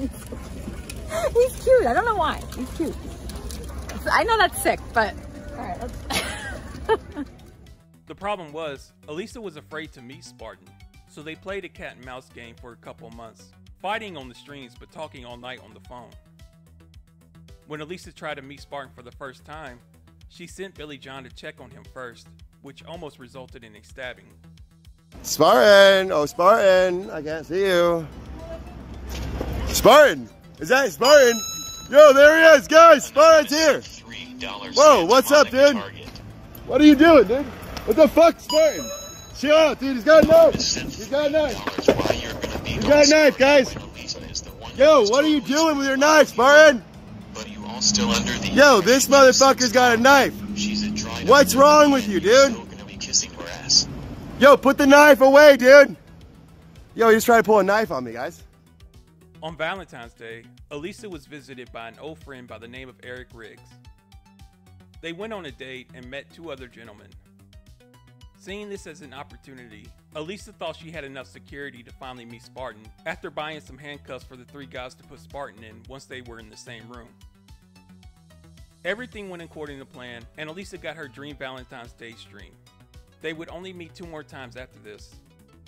He's cute. I don't know why. He's cute. I know that's sick, but all right. Let's... The problem was, Elisa was afraid to meet Spartan, so they played a cat and mouse game for a couple months, fighting on the streams but talking all night on the phone. When Elisa tried to meet Spartan for the first time, she sent Billy John to check on him first, which almost resulted in a stabbing. Spartan! Oh, Spartan! I can't see you. Spartan! Is that Spartan? Yo, there he is, guys! Spartan's here! Whoa, what's up, dude? What are you doing, dude? What the fuck, Spartan? Chill out, dude. He's got a knife. He's got a knife. He's got a knife, guys. Yo, what are you doing with your knife, Spartan? Still under the Yo, this motherfucker's got a knife. What's wrong with you, dude? Yo, put the knife away, dude. Yo, he's trying to pull a knife on me, guys. On Valentine's Day, Elisa was visited by an old friend by the name of Eric Riggs. They went on a date and met two other gentlemen. Seeing this as an opportunity, Elisa thought she had enough security to finally meet Spartan after buying some handcuffs for the three guys to put Spartan in once they were in the same room. Everything went according to plan, and Elisa got her dream Valentine's Day stream. They would only meet two more times after this,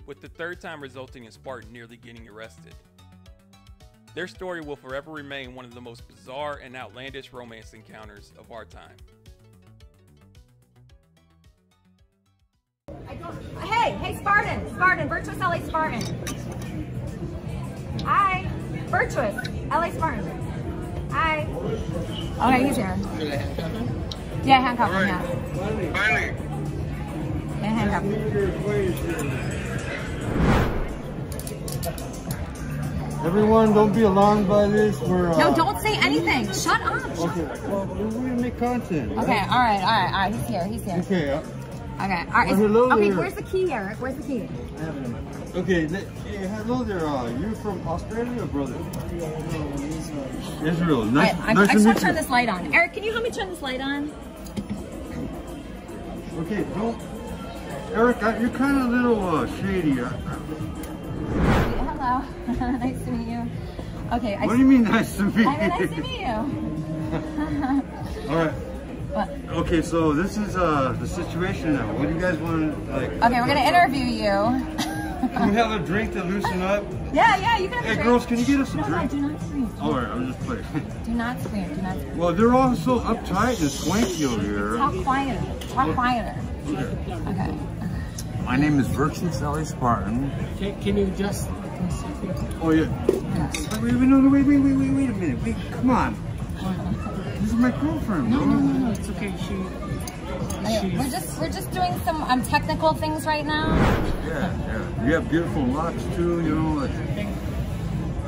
with the third time resulting in Spartan nearly getting arrested. Their story will forever remain one of the most bizarre and outlandish romance encounters of our time. Hey, hey, Spartan, Spartan, Virtuous LA Spartan. Hi, Virtuous LA Spartan. Hi. Okay, he's here. Yeah, handcuff him, yeah. Finally. Yeah, handcuff him. Everyone, don't be alarmed by this. We're uh, No, don't say anything. Shut up. Okay, well, we're gonna make content. Okay, all right, all right, all right. He's here, he's here. Okay. Uh, Okay, all right. Well, okay, there. where's the key, Eric? Where's the key? I have it. in Okay. le- Hey, hello there. Uh, you from Australia, brother? Israel. Nice, right, I, nice I to just want to turn you. this light on. Eric, can you help me turn this light on? Okay, don't. Eric, I, you're kind of a little uh, shady. Uh, Hello. nice to meet you. Okay. I what do you mean, nice to meet I mean, nice to meet you. All right. What? Okay, so this is uh the situation now. What do you guys want to like? Okay, we're gonna interview you. Can we have a drink to loosen up? Yeah, yeah, you can have a Hey, girls, can you get us a no, drink? No, do not scream. All right, I'm just playing. Do not scream. Do not scream. Well, they're all so uptight and swanky over here. Talk quieter. Talk quieter. Okay. Okay. My name is Virtuous LA Spartan. Can, can you just? Oh yeah. Wait, wait, no, no, wait, wait, wait, wait, wait a minute. Wait, come on. This is my girlfriend, No, no, no, no. It's okay. She. Okay, we're just we're just doing some um, technical things right now. Yeah, yeah. You have beautiful locks too, you know. Like,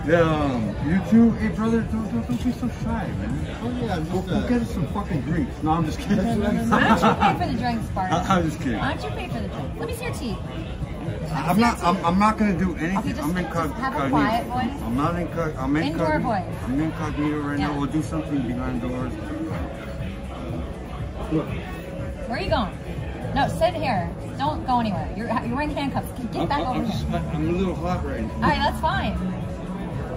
yeah, um, you too. Hey, brother, don't, don't, don't be so shy, man. Oh yeah, go, go get us some fucking drinks. No, I'm just kidding. Why don't you pay for the drinks, Bart? I'm just kidding. Why don't you pay for the drinks? Let me see your teeth. I'm not. I'm, I'm not gonna do anything. Okay, just- I'm just incog- have a incognito. quiet voice. I'm not incog. I'm Indoor incognito. voice. I'm incognito right now. We'll do something behind doors. Look, Where are you going? No, sit here. Don't go anywhere. You're you're wearing handcuffs. Get I'm, back I'm, over I'm, here. just, I'm a little hot right now. All right, that's fine.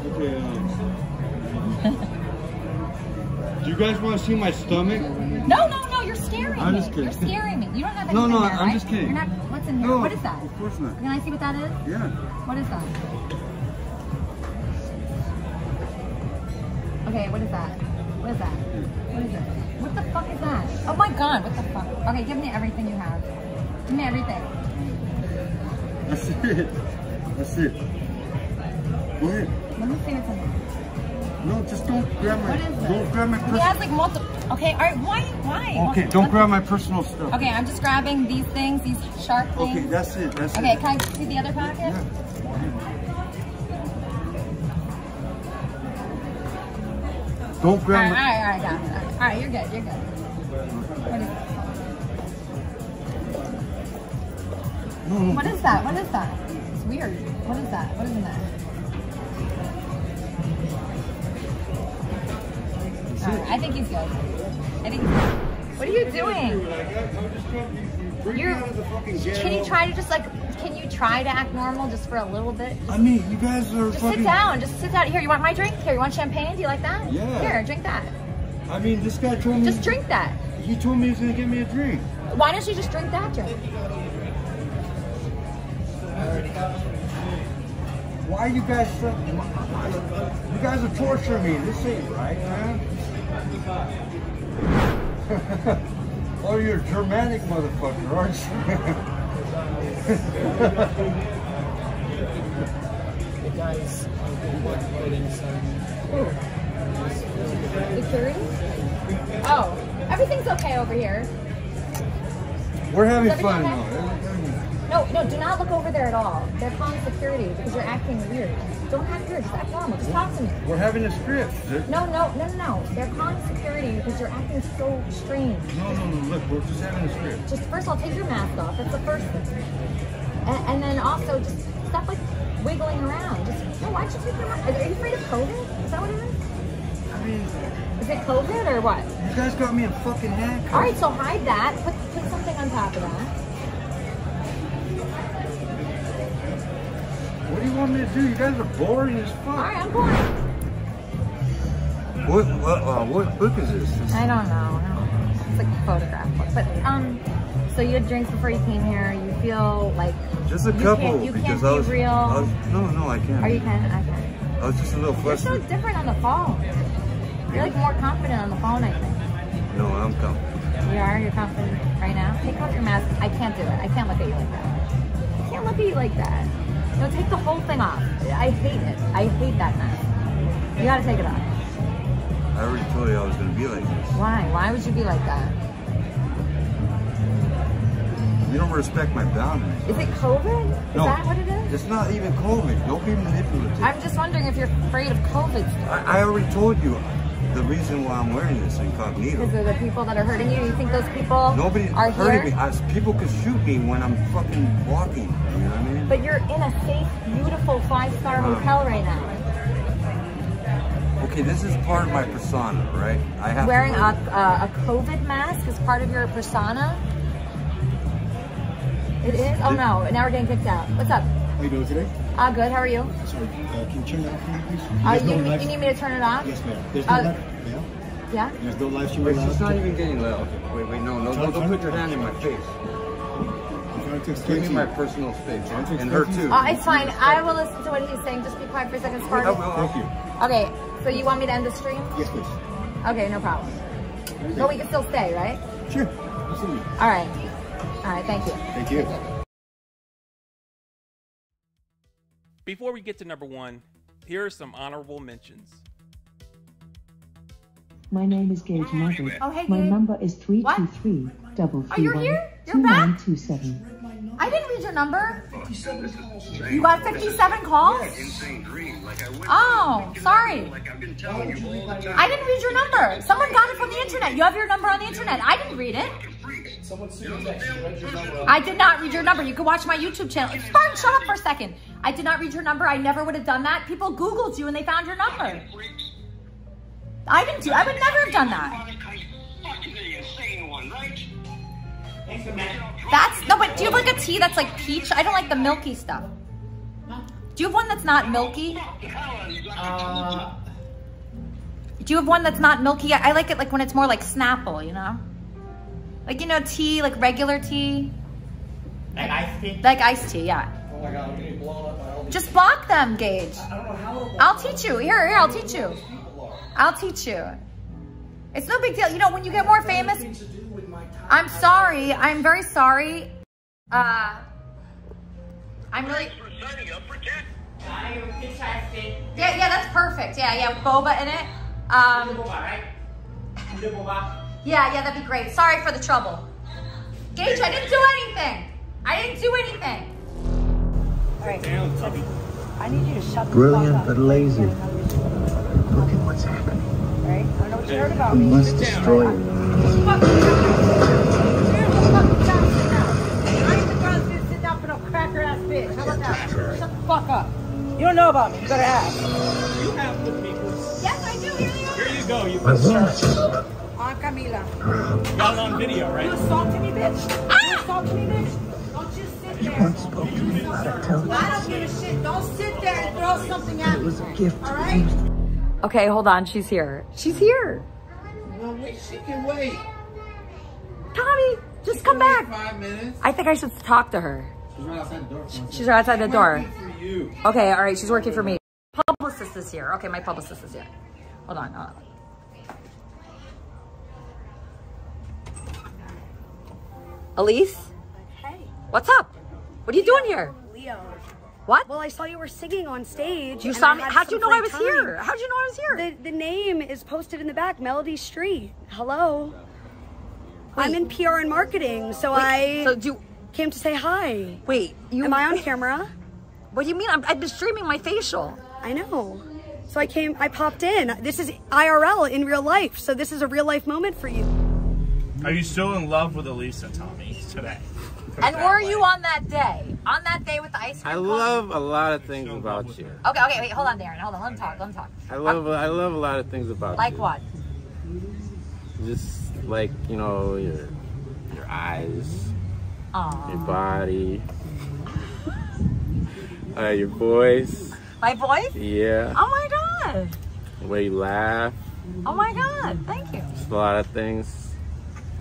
Okay. Um, do you guys want to see my stomach? No, no, no. You're scaring me. I'm me. just kidding. You're scaring me. You don't have No, anything no, there, I'm right? just kidding. What's in here? No, what is that? Of course not. Can I see what that is? Yeah. What is that? Okay, what is that? What is that? What is it? What the fuck is that? Oh my god, what the fuck? Okay, give me everything you have. Give me everything. That's it. That's it. Go ahead. Let me see what's in there. No, just don't grab my. What is it? Don't grab my He has like multiple. Okay, all right, why, why? Okay, don't grab my personal stuff. Okay, I'm just grabbing these things, these sharp things. Okay, that's it, that's okay, it. Okay, can I see the other packet? Yeah. Don't grab all right, all right, all right, got. All right, you're good, you're good. What is that? What is that? It's weird. What is that? What is that? I think he's good. I think. What are you doing? You're. Can you try to just like? Can you try to act normal just for a little bit? I mean, you guys are Just fucking. sit down. Just sit down. Here, you want my drink? Here, you want champagne? Do you like that? Yeah. Here, drink that. I mean, this guy told me. Just drink that. He told me he was gonna get me a drink. Why don't you just drink that drink? Why are you guys? so- You guys are torturing me. This ain't right, man. oh, you're a Germanic motherfucker, aren't you? The guys The Security? Oh, everything's okay over here. We're having fun okay? now. No, no, do not look over there at all. They're calling security because you're acting weird. Don't weird. Just act normal. Just talk to me. We're having a script. No, no, no, no, no. They're calling security because you're acting so strange. No, no, no. Look, we're just having a script. Just first of all, take your mask off. That's the first thing. And, and then also just stop like wiggling around. Just no. Why'd you take your mask? Are you afraid of COVID? Is that what it is? I mean, Is it COVID or what? you guys got me a fucking handcuffs. All right, so hide that. Put put something on top of that. Do you want me to do? You guys are boring as fuck. All right, I'm going. What, what, uh, what book is this? This- I don't know. no. It's like a photograph book. But um, so you had drinks before you came here. You feel like Just a you couple Can't, you because can't I be was, real. I was. No, no, I can't. Or you can. I can. I was just a little flustered. You're so different on the phone. You're like more confident on the phone. I think. No, I'm coming. You are. You're confident right now. Take off your mask. I can't do it. I can't look at you like that. I can't look at you like that. No, take the whole thing off. I hate it. I hate that mask. You gotta take it off. I already told you I was gonna be like this. Why? Why would you be like that? You don't respect my boundaries. Is it COVID? Is No. that what it is? It's not even COVID. Don't be manipulative. I'm just wondering if you're afraid of COVID. I, I already told you the reason why I'm wearing this incognito. Because of the people that are hurting you. You think those people Nobody are hurting here? me. I, people could shoot me when I'm fucking walking. You know what I mean? But you're in a safe, beautiful five-star Um, hotel right now. Okay, this is part of my persona, right? I have Wearing to a, wear- a, a COVID mask is part of your persona? It is? Oh no, and now we're getting kicked out. What's up? How you doing today? Uh, good, how are you? Sorry, uh, can you turn that off for me, please? Uh, There's no you, you need me to turn it off? Yes, ma'am. There's no Uh, live- yeah? Yeah? There's no live stream Wait, she's not even getting loud. Wait, wait, no, no, Try- no, don't try- put your hand in my face. I'm trying to Give explain me my personal space. Trying And her too. Uh, it's fine. I will listen to what he's saying. Just be quiet for a second, Spartan. Thank you. Okay, so you want me to end the stream? Yes, please. Okay, no problem. But we can still stay, right? Sure. Absolutely. All right. All right, thank you. Thank you. Before we get to number one, here are some honorable mentions. My name is Gage Maverick. Oh, hey, My Gabe. number is 323 double Oh, you're here? You're back? nine two seven. I didn't read your number. You got 57 calls? Oh, sorry. I didn't read your number. Someone got it from the internet. You have your number on the internet. I didn't read it. I did not read your number. You can watch my YouTube channel. Spartan, shut up for a second. I did not read your number. I never would have done that. People Googled you and they found your number. I didn't do. I would never have done that. That's no, but do you have like a tea that's like peach? I don't like the milky stuff. Do you have one that's not milky? Uh, Do you have one that's not milky? I, I like it like when it's more like Snapple, you know? Like you know, tea, like regular tea, like iced tea? like iced tea. Yeah. Oh my god, I'm getting blown up by all these. Just block them, Gage. I, don't know how I'll teach you. Here, here, I'll teach you. I'll teach you. It's no big deal. You know, when you get more famous, I'm sorry. I'm very sorry. Uh, I'm really. Yeah, yeah, that's perfect. Yeah, yeah, boba in it. Um, yeah, yeah, that'd be great. Sorry for the trouble. Gage, I didn't do anything. I didn't do anything. All right. I need you to shut the Brilliant but lazy. Look at what's happening. Right? I don't know what you heard about We me. must destroy it. I ain't the girl that's gonna sit down for no cracker ass bitch. How about that? Shut the fuck up. You don't know about me. You better ask. You have with me, please. Yes, I do. Here you go. Here you go, you I won't. Aunt Camila. got it on video, You right? assaulted me, bitch? Ah! You assaulted me, bitch? Don't you sit there. once spoke to me about it. I don't give a shit. Don't sit there and throw something at me. It was a gift. All right? Okay, hold on. She's here. She's here. Well, wait, she can wait. Tommy, just come back. Five minutes. I think I should talk to her. She's right outside the door. She's right outside the door. Okay, all right. She's working for me. Publicist is here. Okay, my publicist is here. Hold on. Hold on. Elise, Hey, what's up? What are you doing here? Leo. What? Well, I saw you were singing on stage. You saw me- how'd you know I free was here? How'd you know I was here? The, the name is posted in the back, Melody Street. Hello. I'm in PR and marketing, so Wait, I so do came to say hi. Wait, you Am I on camera? What do you mean? I'm, I've been streaming my facial. I know. So I came, I popped in. This is IRL in real life, so this is a real life moment for you. Are you still in love with Elisa, Tommy, today? And were you on that day? On that day with the ice cream? I cone? love a lot of things about you. Okay, okay, wait, hold on, Darren. Hold on, let him talk. Let him talk. I love I love a lot of things about Like you. Like what? Just like you know your your eyes, Aw. your body, uh, your voice. My voice? Yeah, Oh my god. the way you laugh. Oh my god. Thank you. Just a lot of things.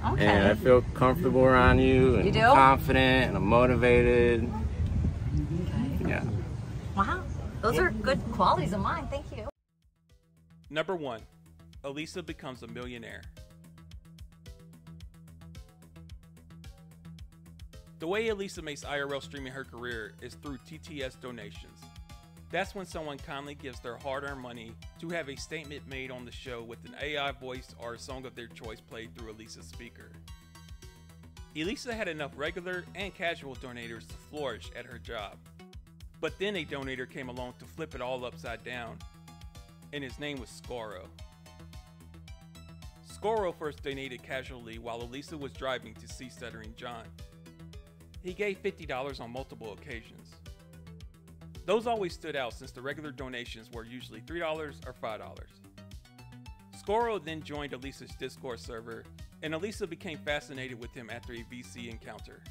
Okay. And I feel comfortable around you and You do? confident and I'm motivated. Okay. Yeah. Wow. Those are good qualities of mine. Thank you. Number one, Elisa becomes a millionaire. The way Elisa makes IRL streaming her career is through TTS donations. That's when someone kindly gives their hard earned money to have a statement made on the show with an AI voice or a song of their choice played through Elisa's speaker. Elisa had enough regular and casual donators to flourish at her job. But then a donator came along to flip it all upside down, and his name was Scoro. Scoro first donated casually while Elisa was driving to see Stuttering John. He gave $50 on multiple occasions. Those always stood out since the regular donations were usually $3 or $5. Scoro then joined Elisa's Discord server, and Elisa became fascinated with him after a VC encounter.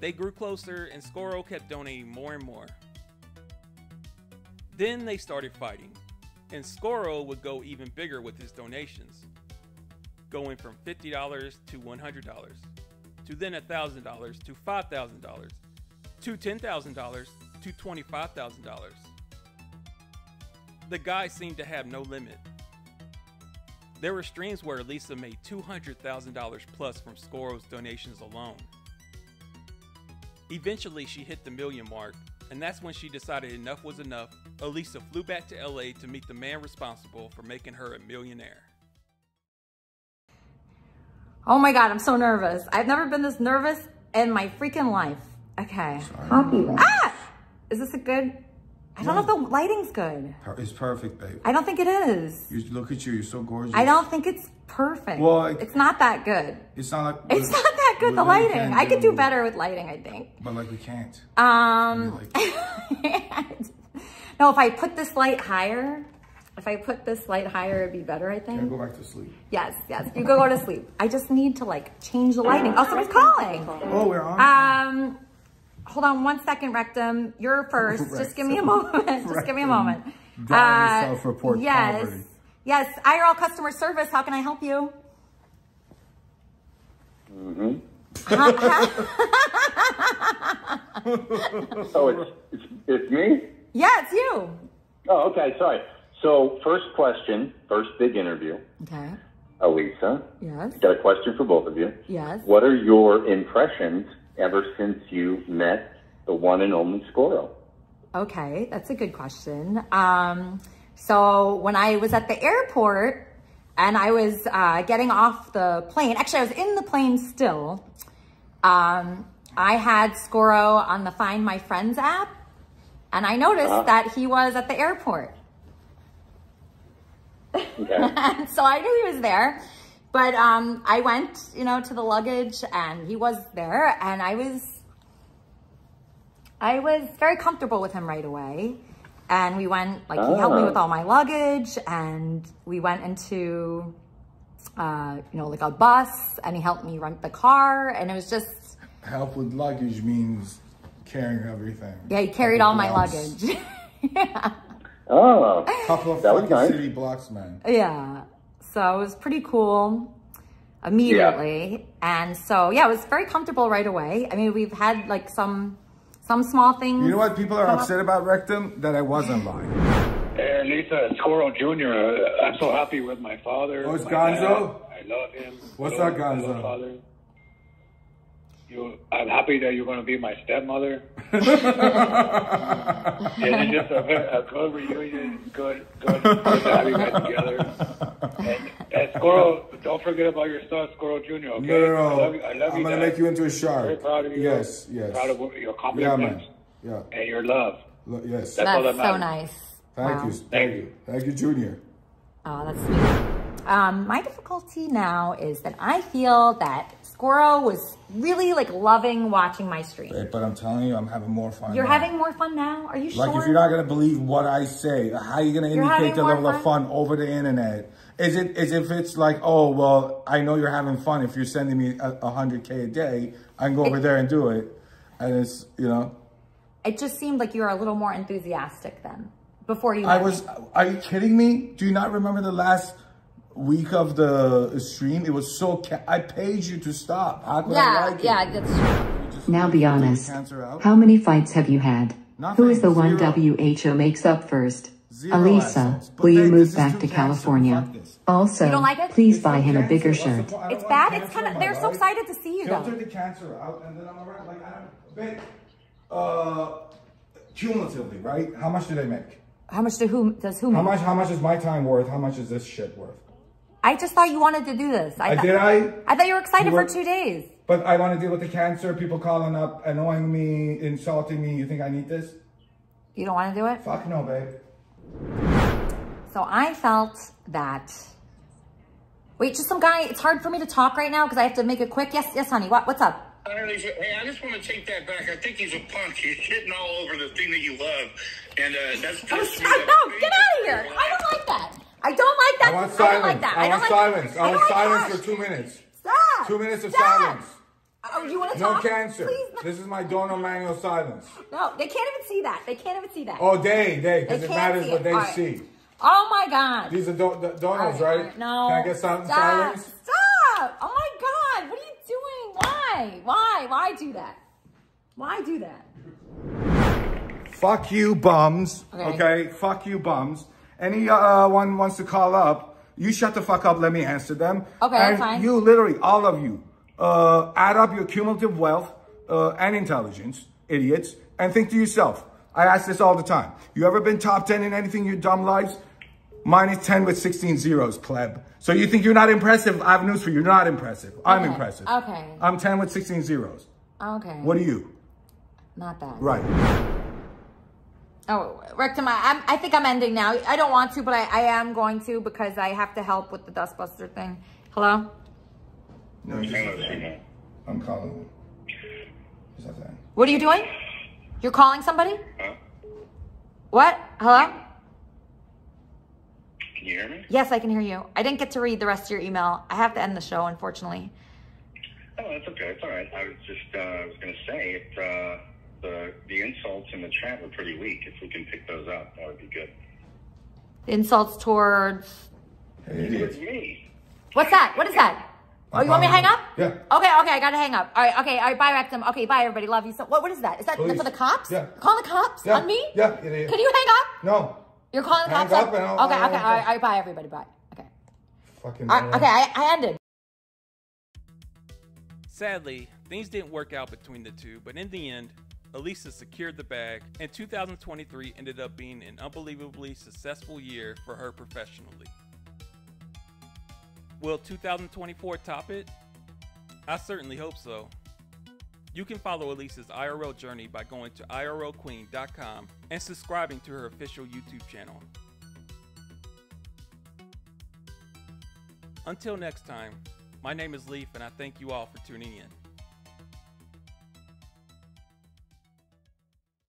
They grew closer, and Scoro kept donating more and more. Then they started fighting, and Scoro would go even bigger with his donations, going from $50 to $100, to then $1,000 to $5,000, to $10,000 to $25,000. The guy seemed to have no limit. There were streams where Elisa made $200,000 plus from Scoro's donations alone. Eventually, she hit the million mark, and that's when she decided enough was enough. Elisa flew back to LA to meet the man responsible for making her a millionaire. Oh my god, I'm so nervous. I've never been this nervous in my freaking life. Okay. Ah! Is this a good? I don't know if the lighting's good. It's perfect, babe. I don't think it is. You look at you. You're so gorgeous. I don't think it's perfect. Well, I- it's not that good. It's not like It's not that good, the lighting. I could do better with lighting, I think. But like we can't. Um, no, if I put this light higher, if I put this light higher, it'd be better, I think. Can I go back to sleep? Yes, yes. You go go to sleep. I just need to like change the lighting. Oh, someone's calling. Oh, we're on. Um, hold on one second, Rectum. You're first. Just give me a moment. Just give me a moment. Dollar self-report yes. poverty. Yes, IRL customer service. How can I help you? Mm-hmm. oh, it's, it's it's me. Yeah, it's you. Oh, okay. Sorry. So, first question, first big interview. Okay. Elisa, Yes. got a question for both of you. Yes. What are your impressions ever since you met the one and only Scoro? Okay, that's a good question. Um, so when I was at the airport and I was uh, getting off the plane, actually I was in the plane still, um, I had Scoro on the Find My Friends app and I noticed Uh-huh. that he was at the airport. Okay. so I knew he was there. But um, I went, you know, to the luggage and he was there and I was, I was very comfortable with him right away. And we went, like, he helped me Oh. with all my luggage and we went into, uh, you know, like a bus and he helped me rent the car and it was just, Help with luggage means carrying everything. yeah, he carried all my luggage. Oh, couple of that was fucking nice. city blocks, man. Yeah. So it was pretty cool immediately. And so, yeah, it was very comfortable right away. I mean, we've had like some, some small things. You know what people are come up. upset about rectum? That I wasn't lying. Hey, Lisa, it's Coro Jr. Uh, I'm so happy with my father. Oh, it's Gonzo? dad. I love him. What's I love- up, I love Gonzo? Father. You, I'm happy that you're going to be my stepmother. and it's just a, a good reunion. Good, good, good to have you guys together. And, and Squirrel, don't forget about your son, Squirrel Jr., okay? No, no, no. I love you, I love I'm gonna make you into a shark. Very proud of you. Yes, yes. Proud of your accomplishments. Yeah, man. Yeah. and your love. Lo- Yes. That's all That's that so matters. nice. Thank Wow. you. Thank you. Thank you, Junior. Oh, that's sweet. Um, my difficulty now is that I feel that Squirrel was really like loving watching my stream. But I'm telling you, I'm having more fun. You're now. having more fun now? Are you Like, sure? Like if you're not gonna believe what I say, how are you gonna You're indicate the level of fun over the internet? Is it is if it's like, oh well, I know you're having fun. If you're sending me a, a hundred k a day, I can go over It- there and do it, and it's you know. It just seemed like you were a little more enthusiastic then, before you I was. me. Are you kidding me? Do you not remember the last week of the stream? It was so. Ca- I paid you to stop. How could I Yeah, it? yeah, that's true. Now be honest. Cancer out? How many fights have you had? Who is the one WHO makes up first? Zero Elisa, will you move back to. California? Fuck. Also, You don't like it? please buy him a bigger shirt. It's bad. It's kind of. They're so excited to see you Filter though. the cancer out, and then I'm around. Like I don't. Babe, uh, cumulatively, right? How much do they make? How much do who does who? How make? much? How much is my time worth? How much is this shit worth? I just thought you wanted to do this. I Uh, thought, did I? I thought you were excited You were- for two days. But I want to deal with the cancer. People calling up, annoying me, insulting me. You think I need this? You don't want to do it? Fuck no, babe. So I felt that. Wait, just some guy. It's hard for me to talk right now because I have to make it quick. Yes, yes, honey. What? What's up? Hey, I just want to take that back. I think he's a punk. He's shitting all over the thing that you love, and uh, that's Oh, just shut no, get out of here. I don't like that. I don't like that. I want I silence. don't like that. I don't want like silence. I want silence that. for two minutes. Stop. Two minutes of Stop. silence. Uh, oh, you want to No talk? cancer. Please. This is my donor manual silence. No, they can't even see that. They can't even see that. Oh, they, they, because it matters what they right. see. Oh my God. These are do- the donors, All right, all right? right. No. Can I get some Stop. silence? Stop. Oh my God. What are you doing? Why? Why? Why do that? Why do that? Fuck you, bums. Okay. Okay. Fuck you, bums. Any uh, one wants to call up, you shut the fuck up. Let me answer them. Okay, and fine. You literally, all of you, uh, add up your cumulative wealth uh, and intelligence, idiots, and think to yourself. I ask this all the time. You ever been top 10 in anything in your dumb lives? Mine is 10 with 16 zeros, pleb. So you think you're not impressive? I have news for you. You're not impressive. I'm Okay, impressive. okay. I'm 10 with 16 zeros. Okay. What are you? Not that. Right. Oh, Rectum, I, I'm, I think I'm ending now. I don't want to, but I, I am going to because I have to help with the Dustbuster thing. Hello? No, just I'm calling him. Just that. What are you doing? You're calling somebody? What? Hello? Can you hear me? Yes, I can hear you. I didn't get to read the rest of your email. I have to end the show, unfortunately. Oh, that's okay. It's all right. I was just, uh, I was going to say, it, uh, the the insults in the chat were pretty weak. If we can pick those up, that would be good. Insults towards. Towards me. What's that? What is that? Oh, you want me to hang up? Yeah. Okay, okay, I gotta hang up. All right, okay, all right, bye, Rectum. Okay, bye, everybody. Love you. So, what, what is that? Is that Police. for the cops? Yeah. Calling the cops Yeah. on me? Yeah, it is. Can you hang up? No. You're calling the Hang cops up on? and I'll- okay, I'll- okay, all right, all right, bye, everybody. Bye. Okay. Fucking. All right, okay, I, I ended. Sadly, things didn't work out between the two, but in the end, Elisa secured the bag, and 2023 ended up being an unbelievably successful year for her professionally. Will 2024 top it? I certainly hope so. You can follow Elisa's IRL journey by going to IRLQueen.com and subscribing to her official YouTube channel. Until next time, my name is Leaf, and I thank you all for tuning in.